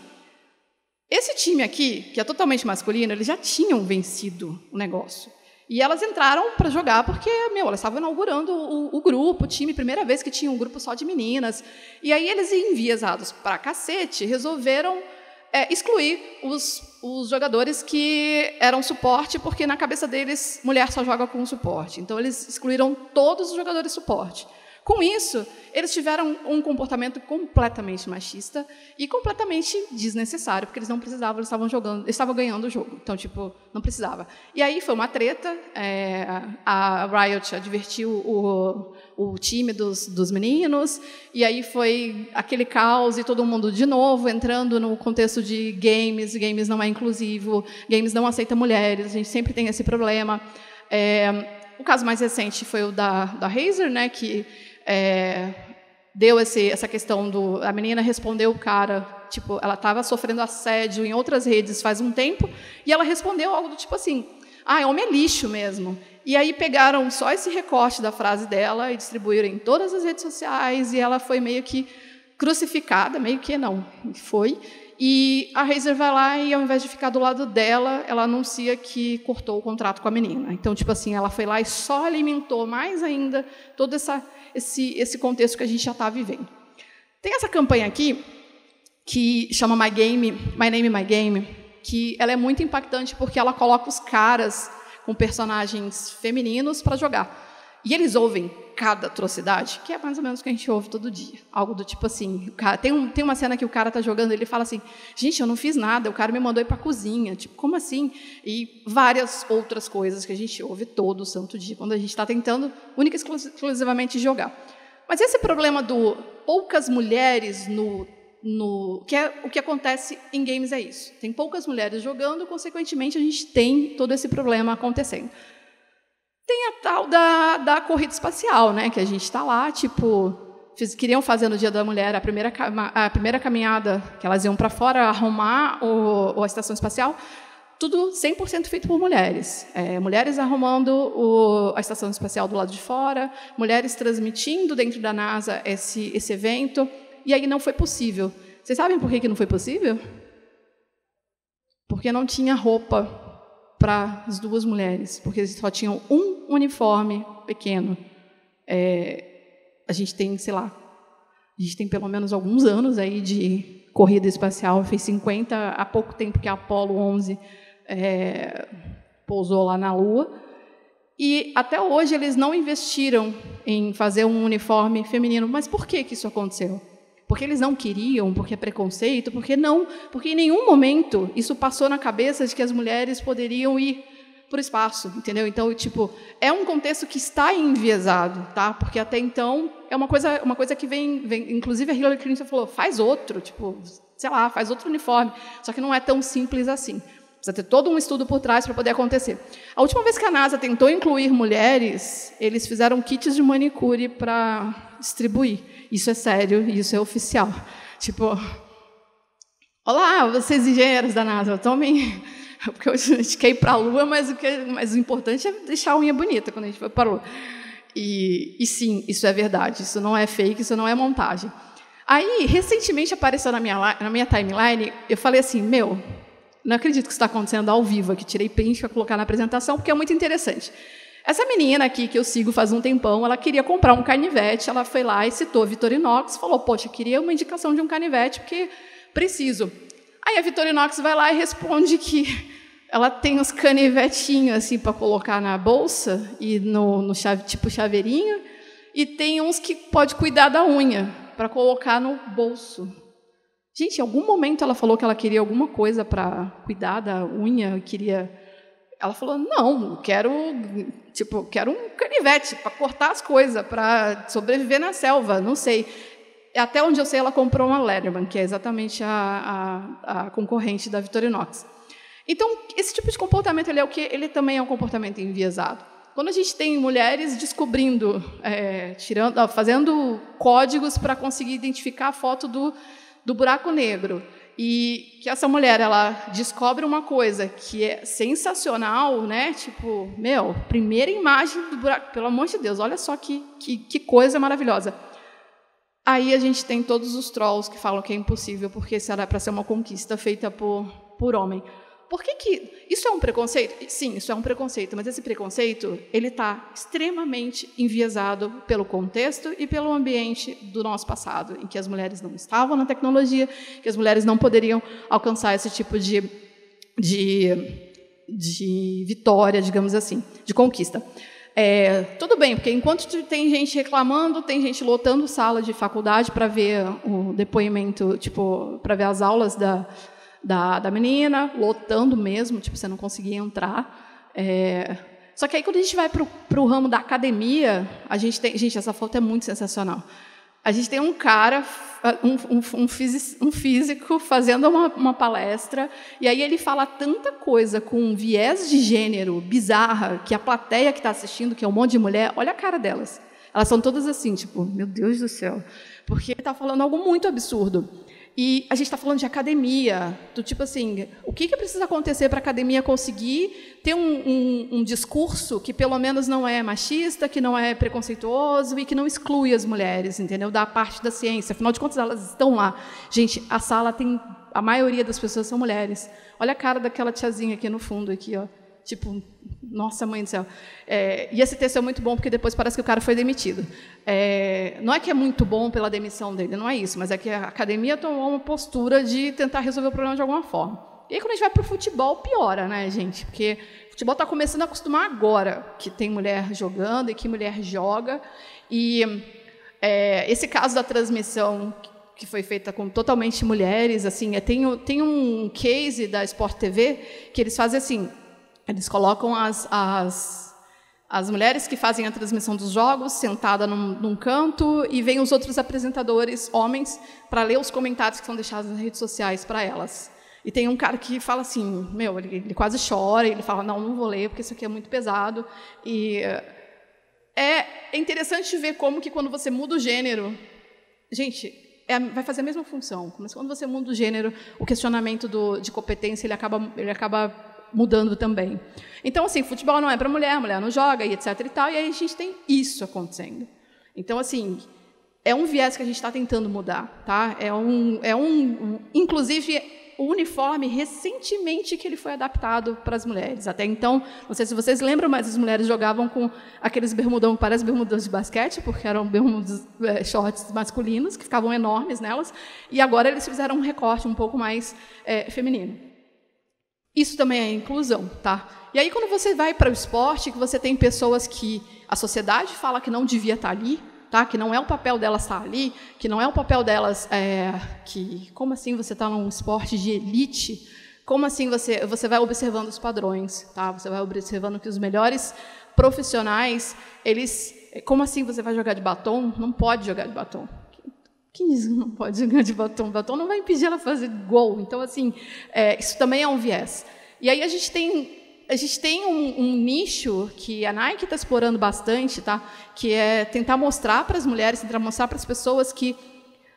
Esse time aqui, que é totalmente masculino, eles já tinham vencido o negócio. E elas entraram para jogar porque, meu, elas estavam inaugurando o, o, grupo, o time, primeira vez que tinha um grupo só de meninas. E aí eles, enviesados para cacete, resolveram é, excluir os, os jogadores que eram suporte, porque na cabeça deles, mulher só joga com suporte. Então, eles excluíram todos os jogadores suporte. Com isso, eles tiveram um comportamento completamente machista e completamente desnecessário, porque eles não precisavam, eles estavam jogando, eles estavam ganhando o jogo. Então, tipo, não precisava. E aí foi uma treta. É, a Riot advertiu o, o time dos, dos meninos, e aí foi aquele caos e todo mundo de novo entrando no contexto de games. Games não é inclusivo, games não aceita mulheres. A gente sempre tem esse problema. É, o caso mais recente foi o da, da Razer, né, que é, deu esse, essa questão do a menina respondeu o cara tipo ela estava sofrendo assédio em outras redes faz um tempo e ela respondeu algo do tipo assim ah homem é lixo mesmo. E aí pegaram só esse recorte da frase dela e distribuíram em todas as redes sociais e ela foi meio que crucificada meio que não foi e a Razer vai lá e, ao invés de ficar do lado dela, ela anuncia que cortou o contrato com a menina. Então, tipo assim, ela foi lá e só alimentou mais ainda toda essa esse, esse contexto que a gente já está vivendo. Tem essa campanha aqui, que chama My Game, My Name My Game, que ela é muito impactante porque ela coloca os caras com personagens femininos para jogar. E eles ouvem cada atrocidade, que é mais ou menos o que a gente ouve todo dia. Algo do tipo assim, cara, tem, um, tem uma cena que o cara está jogando, ele fala assim, gente, eu não fiz nada, o cara me mandou ir para a cozinha. Tipo, como assim? E várias outras coisas que a gente ouve todo santo dia, quando a gente está tentando única e exclusivamente jogar. Mas esse problema do poucas mulheres no, no que é o que acontece em games é isso. Tem poucas mulheres jogando, consequentemente a gente tem todo esse problema acontecendo. Tem a tal da, da corrida espacial, né? Que a gente está lá, tipo, fiz, queriam fazer no Dia da Mulher a primeira, a primeira caminhada que elas iam para fora arrumar o, a estação espacial, tudo 100% feito por mulheres. É, mulheres arrumando o, a estação espacial do lado de fora, mulheres transmitindo dentro da NASA esse, esse evento, e aí não foi possível. Vocês sabem por que, que não foi possível? Porque não tinha roupa para as duas mulheres, porque eles só tinham um uniforme pequeno. É, a gente tem, sei lá, a gente tem pelo menos alguns anos aí de corrida espacial, fez 50 há pouco tempo que a Apollo 11 é, pousou lá na Lua. E até hoje eles não investiram em fazer um uniforme feminino. Mas por que, que isso aconteceu? Porque eles não queriam, porque é preconceito, porque não, porque em nenhum momento isso passou na cabeça de que as mulheres poderiam ir para o espaço, entendeu? Então, tipo, é um contexto que está enviesado, tá? Porque até então é uma coisa, uma coisa que vem, vem, inclusive a Hillary Clinton falou, faz outro, tipo, sei lá, faz outro uniforme. Só que não é tão simples assim. Precisa ter todo um estudo por trás para poder acontecer. A última vez que a NASA tentou incluir mulheres, eles fizeram kits de manicure para distribuir. Isso é sério, isso é oficial. Tipo, olá, vocês engenheiros da NASA, tomem. Porque a gente quer ir para a Lua, mas o, que, mas o importante é deixar a unha bonita quando a gente for para a Lua. E, e sim, isso é verdade, isso não é fake, isso não é montagem. Aí, recentemente apareceu na minha, na minha timeline, eu falei assim, meu, não acredito que isso está acontecendo ao vivo aqui, tirei print para colocar na apresentação, porque é muito interessante. Essa menina aqui, que eu sigo faz um tempão, ela queria comprar um canivete, ela foi lá e citou Vitorinox, falou, poxa, queria uma indicação de um canivete, porque preciso. Aí a Vitorinox vai lá e responde que ela tem uns canivetinhos assim para colocar na bolsa e no, no chave, tipo chaveirinho, e tem uns que pode cuidar da unha para colocar no bolso. Gente, em algum momento ela falou que ela queria alguma coisa para cuidar da unha, queria. Ela falou: "Não, quero, tipo, quero um canivete para cortar as coisas, para sobreviver na selva, não sei". Até onde eu sei, ela comprou uma Leatherman, que é exatamente a, a, a concorrente da Victorinox. Então, esse tipo de comportamento ele é o que ele também é um comportamento enviesado. Quando a gente tem mulheres descobrindo, é, tirando, fazendo códigos para conseguir identificar a foto do, do buraco negro, e que essa mulher ela descobre uma coisa que é sensacional, né? Tipo, meu, primeira imagem do buraco, pelo amor de Deus, olha só que, que, que coisa maravilhosa. Aí a gente tem todos os trolls que falam que é impossível, porque será para ser uma conquista feita por, por homem. Por que, que isso é um preconceito? Sim, isso é um preconceito, mas esse preconceito ele está extremamente enviesado pelo contexto e pelo ambiente do nosso passado, em que as mulheres não estavam na tecnologia, que as mulheres não poderiam alcançar esse tipo de, de, de vitória, digamos assim, de conquista. É, tudo bem, porque enquanto tem gente reclamando, tem gente lotando sala de faculdade para ver o depoimento, tipo, para ver as aulas da, da, da menina, lotando mesmo, tipo, você não conseguia entrar. É... Só que aí, quando a gente vai para o ramo da academia, a gente tem. Gente, essa foto é muito sensacional. A gente tem um cara, um, um, um, físico, fazendo uma, uma, palestra, e aí ele fala tanta coisa com um viés de gênero bizarra, que a plateia que está assistindo, que é um monte de mulher, olha a cara delas. Elas são todas assim, tipo, meu Deus do céu. Porque ele está falando algo muito absurdo. E a gente está falando de academia, do tipo assim, o que, que precisa acontecer para a academia conseguir ter um, um, um, discurso que pelo menos não é machista, que não é preconceituoso e que não exclui as mulheres, entendeu? Da parte da ciência. Afinal de contas, elas estão lá. Gente, a sala tem a maioria das pessoas são mulheres. Olha a cara daquela tiazinha aqui no fundo aqui, ó. Tipo, nossa mãe do céu. É, e esse texto é muito bom porque depois parece que o cara foi demitido. É, não é que é muito bom pela demissão dele, não é isso, mas é que a academia tomou uma postura de tentar resolver o problema de alguma forma. E aí, quando a gente vai para o futebol, piora, né, gente? Porque o futebol está começando a acostumar agora que tem mulher jogando e que mulher joga. E é, esse caso da transmissão que foi feita com totalmente mulheres, assim, é, tem, tem um case da Sport TV que eles fazem assim eles colocam as, as, as mulheres que fazem a transmissão dos jogos sentada num, num canto e vêm os outros apresentadores, homens, para ler os comentários que são deixados nas redes sociais para elas. E tem um cara que fala assim, meu, ele, ele, quase chora, ele fala, não, não vou ler, porque isso aqui é muito pesado. E é, interessante ver como que quando você muda o gênero, gente, é, vai fazer a mesma função. Mas quando você muda o gênero, o questionamento do, de competência ele acaba, ele acaba mudando também. Então, assim, futebol não é para mulher, mulher não joga, e etc. e tal, e aí a gente tem isso acontecendo. Então, assim, é um viés que a gente está tentando mudar, tá? É um, é um, inclusive o uniforme recentemente que ele foi adaptado para as mulheres. Até então, não sei se vocês lembram, mas as mulheres jogavam com aqueles bermudão que parecem bermudas de basquete, porque eram bermudas, é, shorts masculinos que ficavam enormes nelas. E agora eles fizeram um recorte um pouco mais é, feminino. Isso também é inclusão, tá? E aí quando você vai para o esporte, que você tem pessoas que a sociedade fala que não devia estar ali, tá? Que não é o papel delas estar ali, que não é o papel delas é, que como assim você está num esporte de elite? Como assim você você vai observando os padrões, tá? Você vai observando que os melhores profissionais eles como assim você vai jogar de batom? Não pode jogar de batom. Que não pode jogar de batom? Batom não vai impedir ela fazer gol. Então, assim, é, isso também é um viés. E aí a gente tem a gente tem um, um, nicho que a Nike está explorando bastante, tá? Que é tentar mostrar para as mulheres, tentar mostrar para as pessoas que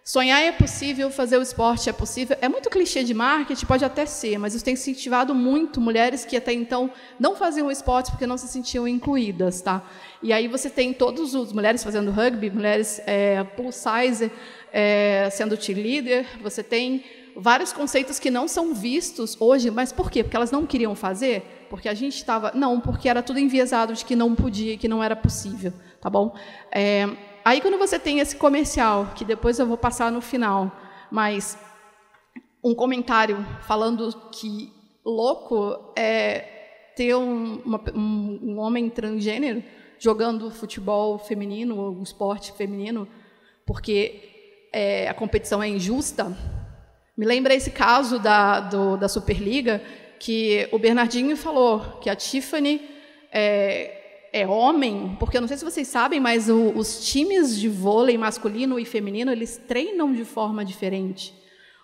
Sonhar é possível, fazer o esporte é possível. É muito clichê de marketing, pode até ser, mas isso tem incentivado muito mulheres que até então não faziam o esporte porque não se sentiam incluídas, tá? E aí você tem todas as mulheres fazendo rugby, mulheres é, plus size é, sendo cheerleader, você tem vários conceitos que não são vistos hoje, mas por quê? Porque elas não queriam fazer? Porque a gente estava... Não, porque era tudo enviesado de que não podia, que não era possível, tá bom? É, Aí, quando você tem esse comercial, que depois eu vou passar no final, mas um comentário falando que louco é ter um, uma, um, um homem transgênero jogando futebol feminino, um esporte feminino, porque é, a competição é injusta. Me lembra esse caso da, do, da Superliga, que o Bernardinho falou que a Tiffany é, é homem, porque eu não sei se vocês sabem, mas o, os times de vôlei masculino e feminino eles treinam de forma diferente.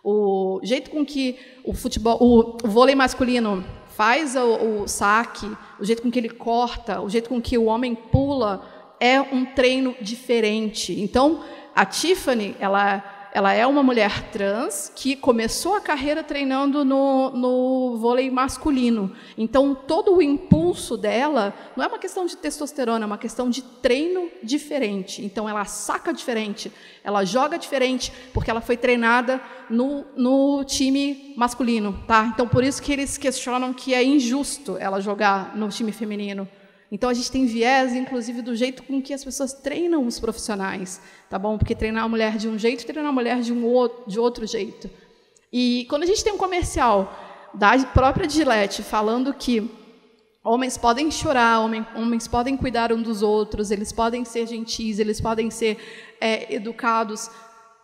O jeito com que o futebol, o, o vôlei masculino faz o, o saque, o jeito com que ele corta, o jeito com que o homem pula é um treino diferente. Então, a Tiffany, ela ela é uma mulher trans que começou a carreira treinando no, no vôlei masculino. Então, todo o impulso dela não é uma questão de testosterona, é uma questão de treino diferente. Então, ela saca diferente, ela joga diferente, porque ela foi treinada no, no time masculino. Tá? Então, por isso que eles questionam que é injusto ela jogar no time feminino. Então a gente tem viés, inclusive, do jeito com que as pessoas treinam os profissionais, tá bom? Porque treinar a mulher de um jeito, treinar a mulher de um outro, de outro jeito. E quando a gente tem um comercial da própria Gillette falando que homens podem chorar, homens podem cuidar um dos outros, eles podem ser gentis, eles podem ser é, educados,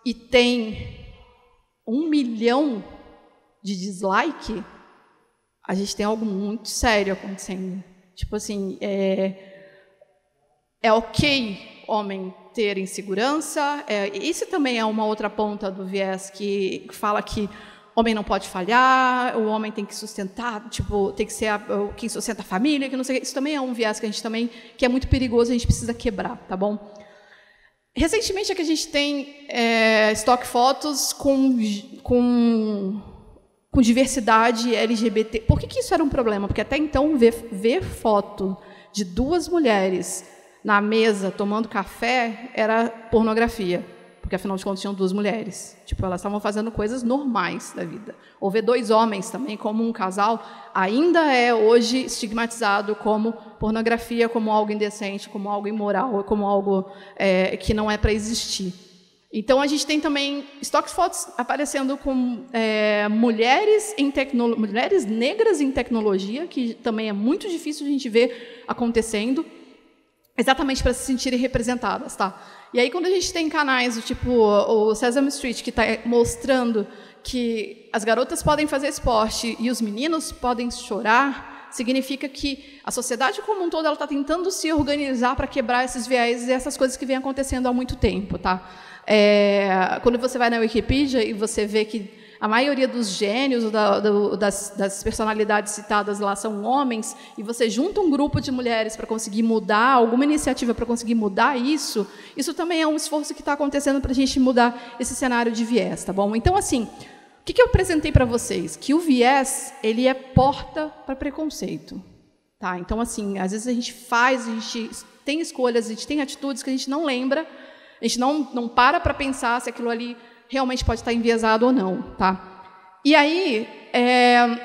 e tem um milhão de dislike, a gente tem algo muito sério acontecendo. Tipo assim, é, é ok homem ter insegurança. É, isso também é uma outra ponta do viés que fala que homem não pode falhar, o homem tem que sustentar, tipo, tem que ser a, quem sustenta a família, que não sei. Isso também é um viés que a gente também que é muito perigoso, a gente precisa quebrar, tá bom? Recentemente é que a gente tem é, stock fotos com, com com diversidade LGBT. Por que, que isso era um problema? Porque até então ver, ver foto de duas mulheres na mesa tomando café era pornografia, porque afinal de contas tinham duas mulheres. Tipo, elas estavam fazendo coisas normais da vida. Ou ver dois homens também como um casal ainda é hoje estigmatizado como pornografia, como algo indecente, como algo imoral, como algo é, que não é para existir. Então, a gente tem também stock fotos aparecendo com é, mulheres, em mulheres negras em tecnologia, que também é muito difícil a gente ver acontecendo, exatamente para se sentirem representadas. Tá? E aí, quando a gente tem canais do tipo o Sesame Street, que está mostrando que as garotas podem fazer esporte e os meninos podem chorar, significa que a sociedade como um todo está tentando se organizar para quebrar esses viés e essas coisas que vêm acontecendo há muito tempo. Tá? É, quando você vai na Wikipedia e você vê que a maioria dos gênios, da, do, das, das, personalidades citadas lá são homens, e você junta um grupo de mulheres para conseguir mudar, alguma iniciativa para conseguir mudar isso, isso também é um esforço que está acontecendo para a gente mudar esse cenário de viés, tá bom? Então, assim, o que, que eu apresentei para vocês? Que o viés ele é porta para preconceito. Tá? Então, assim, às vezes a gente faz, a gente tem escolhas, a gente tem atitudes que a gente não lembra, a gente não, não para para pensar se aquilo ali realmente pode estar enviesado ou não. Tá? E aí, é,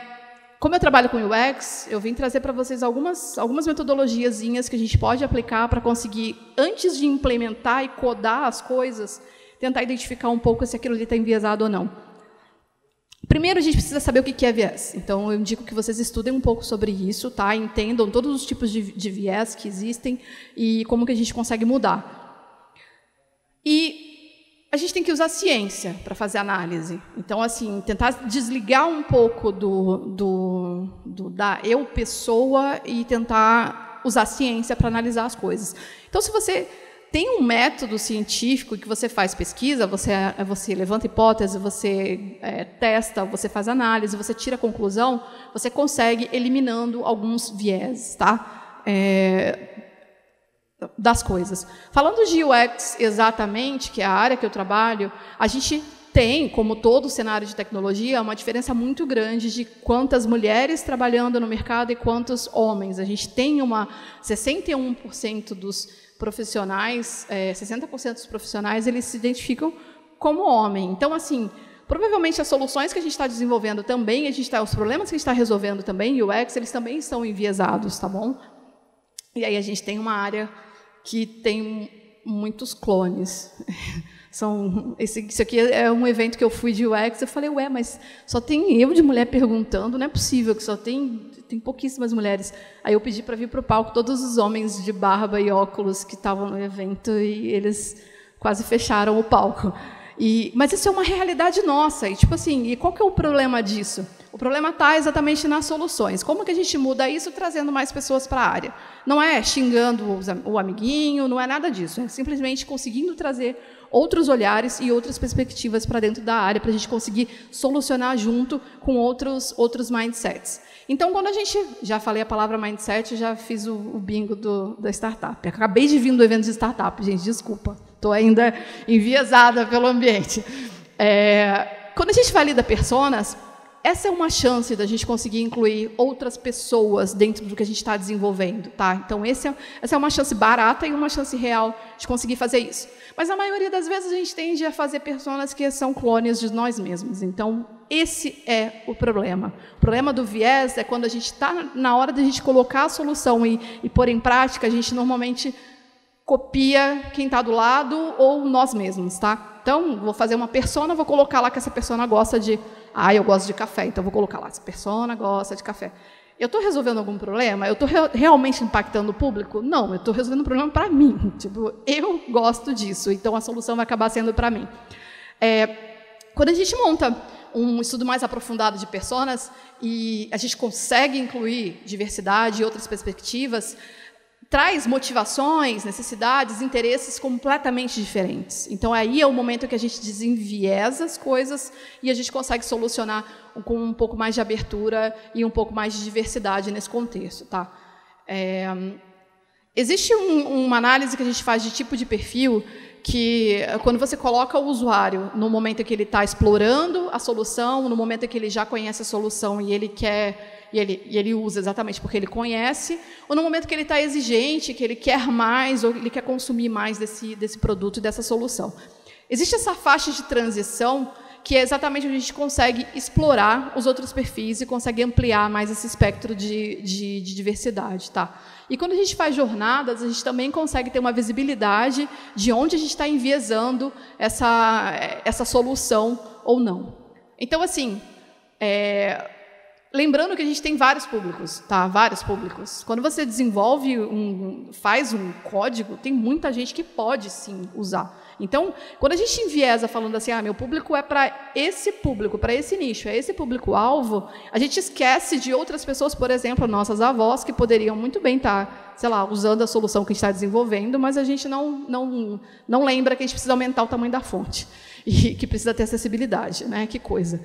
como eu trabalho com UX, eu vim trazer para vocês algumas, algumas metodologias que a gente pode aplicar para conseguir, antes de implementar e codar as coisas, tentar identificar um pouco se aquilo ali está enviesado ou não. Primeiro, a gente precisa saber o que é viés. Então, eu indico que vocês estudem um pouco sobre isso, tá? entendam todos os tipos de, de viés que existem e como que a gente consegue mudar. E a gente tem que usar ciência para fazer análise. Então, assim, tentar desligar um pouco do, do, do da eu pessoa e tentar usar ciência para analisar as coisas. Então, se você tem um método científico que você faz pesquisa, você, você levanta hipótese, você é, testa, você faz análise, você tira conclusão, você consegue eliminando alguns viés, tá? É, das coisas. Falando de UX exatamente, que é a área que eu trabalho, a gente tem, como todo o cenário de tecnologia, uma diferença muito grande de quantas mulheres trabalhando no mercado e quantos homens. A gente tem uma 61% dos profissionais, é, 60% dos profissionais, eles se identificam como homem. Então, assim, provavelmente as soluções que a gente está desenvolvendo também, a gente tá, os problemas que a gente está resolvendo também, UX, eles também estão enviesados, tá bom? E aí a gente tem uma área que tem muitos clones. São, esse, isso aqui é um evento que eu fui de UX, eu falei, ué, mas só tem eu de mulher perguntando, não é possível que só tem, tem pouquíssimas mulheres. Aí eu pedi para vir para o palco todos os homens de barba e óculos que estavam no evento e eles quase fecharam o palco. E, mas isso é uma realidade nossa. E tipo assim, e qual que é o problema disso? Problema está exatamente nas soluções. Como que a gente muda isso trazendo mais pessoas para a área? Não é xingando o amiguinho, não é nada disso. É simplesmente conseguindo trazer outros olhares e outras perspectivas para dentro da área para a gente conseguir solucionar junto com outros outros mindsets. Então, quando a gente já falei a palavra mindset, já fiz o, o bingo do, da startup. Acabei de vir do evento de startup, gente, desculpa. Estou ainda enviesada pelo ambiente. É, quando a gente valida personas, essa é uma chance da gente conseguir incluir outras pessoas dentro do que a gente está desenvolvendo, tá? Então, é, essa é uma chance barata e uma chance real de conseguir fazer isso. Mas a maioria das vezes a gente tende a fazer personas que são clones de nós mesmos. Então, esse é o problema. O problema do viés é quando a gente está na hora de a gente colocar a solução e, e pôr em prática, a gente normalmente copia quem está do lado ou nós mesmos, tá? Então, vou fazer uma persona, vou colocar lá que essa persona gosta de ah, eu gosto de café, então vou colocar lá, essa persona gosta de café. Eu estou resolvendo algum problema? Eu estou re realmente impactando o público? Não, eu estou resolvendo um problema para mim. Tipo, eu gosto disso, então a solução vai acabar sendo para mim. É, quando a gente monta um estudo mais aprofundado de personas e a gente consegue incluir diversidade e outras perspectivas, traz motivações, necessidades, interesses completamente diferentes. Então aí é o momento que a gente desenviesa as coisas e a gente consegue solucionar com um pouco mais de abertura e um pouco mais de diversidade nesse contexto, tá? É, existe um, uma análise que a gente faz de tipo de perfil que quando você coloca o usuário no momento em que ele está explorando a solução, no momento em que ele já conhece a solução e ele quer e ele, e ele usa exatamente porque ele conhece, ou no momento que ele está exigente, que ele quer mais, ou ele quer consumir mais desse, desse produto e dessa solução. Existe essa faixa de transição que é exatamente onde a gente consegue explorar os outros perfis e consegue ampliar mais esse espectro de, de, de, diversidade. Tá? E quando a gente faz jornadas, a gente também consegue ter uma visibilidade de onde a gente está enviesando essa, essa solução ou não. Então, assim, é, Lembrando que a gente tem vários públicos, tá? Vários públicos. Quando você desenvolve um, faz um código, tem muita gente que pode sim usar. Então, quando a gente enviesa falando assim, ah, meu público é para esse público, para esse nicho, é esse público-alvo, a gente esquece de outras pessoas, por exemplo, nossas avós, que poderiam muito bem estar, tá, sei lá, usando a solução que a gente está desenvolvendo, mas a gente não, não, não lembra que a gente precisa aumentar o tamanho da fonte e que precisa ter acessibilidade, né? Que coisa.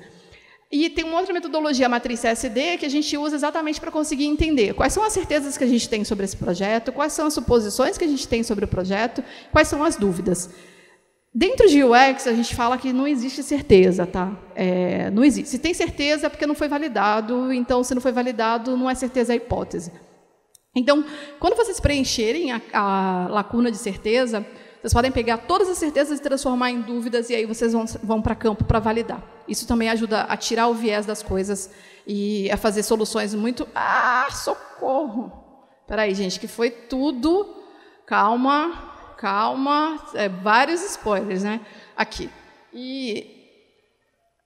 E tem uma outra metodologia, a matriz CSD, que a gente usa exatamente para conseguir entender quais são as certezas que a gente tem sobre esse projeto, quais são as suposições que a gente tem sobre o projeto, quais são as dúvidas. Dentro de UX, a gente fala que não existe certeza, tá? É, não existe. Se tem certeza, é porque não foi validado, então, se não foi validado, não é certeza, é hipótese. Então, quando vocês preencherem a, a lacuna de certeza, vocês podem pegar todas as certezas e transformar em dúvidas, e aí vocês vão, vão para campo para validar. Isso também ajuda a tirar o viés das coisas e a fazer soluções muito. Ah, socorro! Peraí, gente, que foi tudo. Calma, calma. É, vários spoilers, né? Aqui. E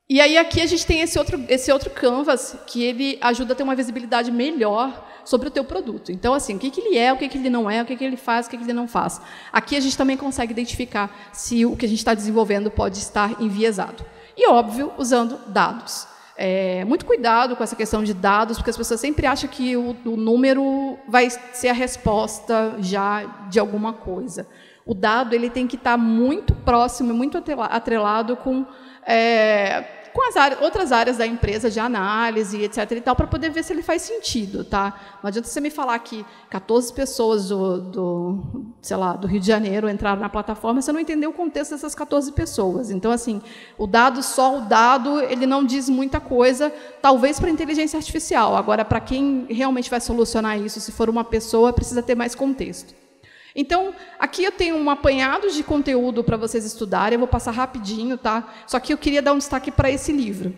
e aí aqui a gente tem esse outro, esse outro canvas que ele ajuda a ter uma visibilidade melhor sobre o teu produto. Então, assim, o que, que ele é, o que, que ele não é, o que, que ele faz, o que, que ele não faz. Aqui a gente também consegue identificar se o que a gente está desenvolvendo pode estar enviesado. E, óbvio, usando dados. É, muito cuidado com essa questão de dados, porque as pessoas sempre acham que o, o número vai ser a resposta já de alguma coisa. O dado ele tem que estar muito próximo, muito atrelado com é, com as áreas, outras áreas da empresa de análise, etc. e tal, para poder ver se ele faz sentido, tá? Não adianta você me falar que 14 pessoas do, do, sei lá, do Rio de Janeiro entraram na plataforma, você não entendeu o contexto dessas 14 pessoas. Então, assim, o dado só o dado, ele não diz muita coisa, talvez para a inteligência artificial. Agora, para quem realmente vai solucionar isso, se for uma pessoa, precisa ter mais contexto. Então, aqui eu tenho um apanhado de conteúdo para vocês estudarem, eu vou passar rapidinho, tá? Só que eu queria dar um destaque para esse livro.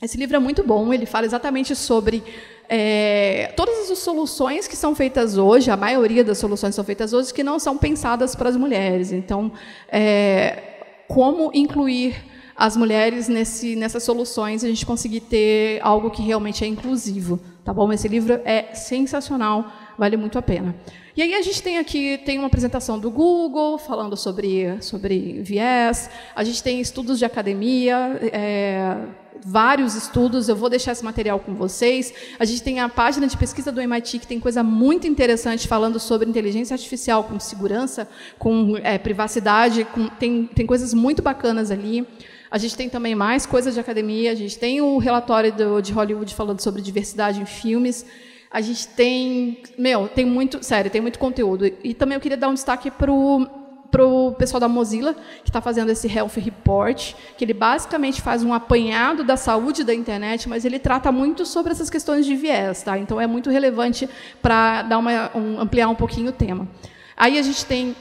Esse livro é muito bom, ele fala exatamente sobre é, todas as soluções que são feitas hoje, a maioria das soluções são feitas hoje, que não são pensadas para as mulheres. Então, é, como incluir as mulheres nesse, nessas soluções e a gente conseguir ter algo que realmente é inclusivo. Tá bom? Esse livro é sensacional, vale muito a pena. E aí a gente tem aqui tem uma apresentação do Google falando sobre, sobre viés, a gente tem estudos de academia, é, vários estudos, eu vou deixar esse material com vocês. A gente tem a página de pesquisa do MIT, que tem coisa muito interessante falando sobre inteligência artificial com segurança, com é, privacidade, com, tem, tem coisas muito bacanas ali. A gente tem também mais coisas de academia, a gente tem o relatório do, de Hollywood falando sobre diversidade em filmes. A gente tem, meu, tem muito, sério, tem muito conteúdo. E também eu queria dar um destaque para o pessoal da Mozilla, que está fazendo esse Health Report, que ele basicamente faz um apanhado da saúde da internet, mas ele trata muito sobre essas questões de viés, tá? Então é muito relevante para dar uma, um, ampliar um pouquinho o tema. Aí a gente tem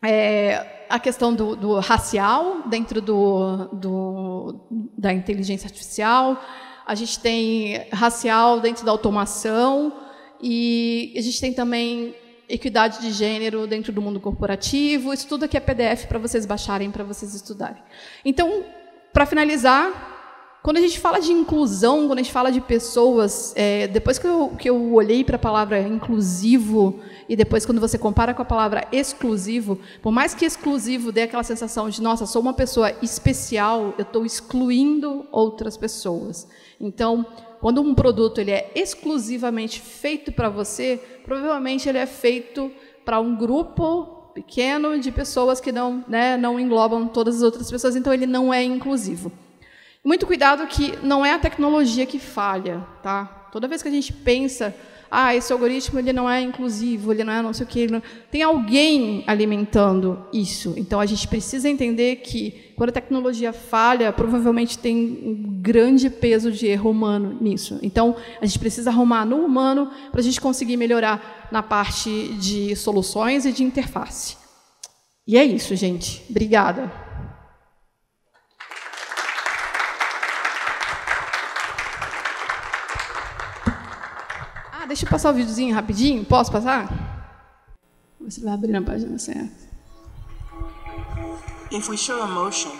é, a questão do, do racial dentro do, do, da inteligência artificial a gente tem racial dentro da automação e a gente tem também equidade de gênero dentro do mundo corporativo. Isso tudo aqui é PDF para vocês baixarem, para vocês estudarem. Então, para finalizar, quando a gente fala de inclusão, quando a gente fala de pessoas, é, depois que eu, que eu olhei para a palavra inclusivo e depois quando você compara com a palavra exclusivo, por mais que exclusivo dê aquela sensação de, nossa, sou uma pessoa especial, eu estou excluindo outras pessoas. Então, quando um produto ele é exclusivamente feito para você, provavelmente ele é feito para um grupo pequeno de pessoas que não, né, não englobam todas as outras pessoas, então ele não é inclusivo. Muito cuidado que não é a tecnologia que falha, tá? Toda vez que a gente pensa, ah, esse algoritmo ele não é inclusivo, ele não é não sei o que, não... tem alguém alimentando isso. Então a gente precisa entender que quando a tecnologia falha, provavelmente tem um grande peso de erro humano nisso. Então a gente precisa arrumar no humano para a gente conseguir melhorar na parte de soluções e de interface. E é isso, gente. Obrigada. Deixa eu passar o videozinho rapidinho. Posso passar? Você vai abrir na página certa. If we show emotion,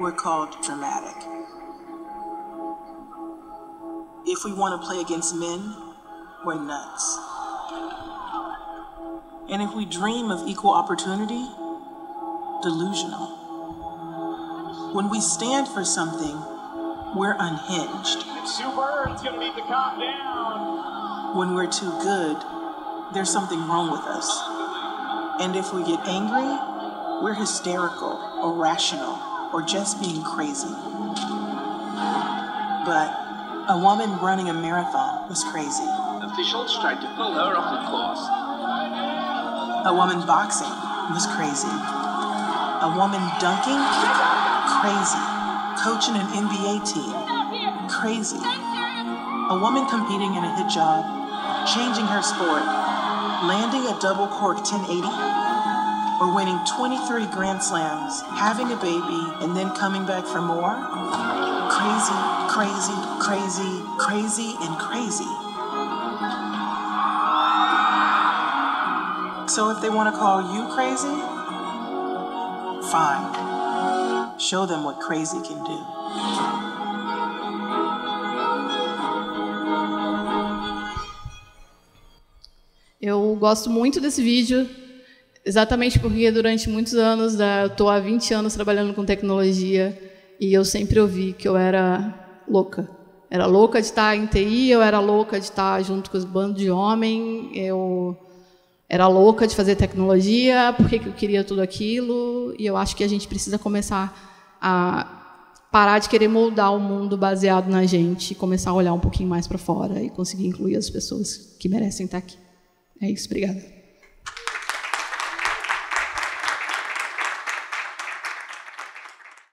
we're called dramatic. If we want to play against men, we're nuts. And if we dream of equal opportunity, delusional. When we stand for something, we're unhinged. Sue Bird's gonna need to calm down. When we're too good, there's something wrong with us. And if we get angry, we're hysterical, irrational, or just being crazy. But a woman running a marathon was crazy. Officials tried to pull her off the course. A woman boxing was crazy. A woman dunking? Crazy. Coaching an NBA team? crazy. A woman competing in a hijab, changing her sport, landing a double cork 1080, or winning 23 Grand Slams, having a baby, and then coming back for more? Crazy, crazy, crazy, crazy, and crazy. So if they want to call you crazy, fine. Show them what crazy can do. Eu gosto muito desse vídeo, exatamente porque durante muitos anos, eu estou há 20 anos trabalhando com tecnologia e eu sempre ouvi que eu era louca. Era louca de estar em TI, eu era louca de estar junto com os bandos de homem, eu era louca de fazer tecnologia, porque eu queria tudo aquilo, e eu acho que a gente precisa começar a parar de querer moldar o mundo baseado na gente e começar a olhar um pouquinho mais para fora e conseguir incluir as pessoas que merecem estar aqui. É isso, obrigada.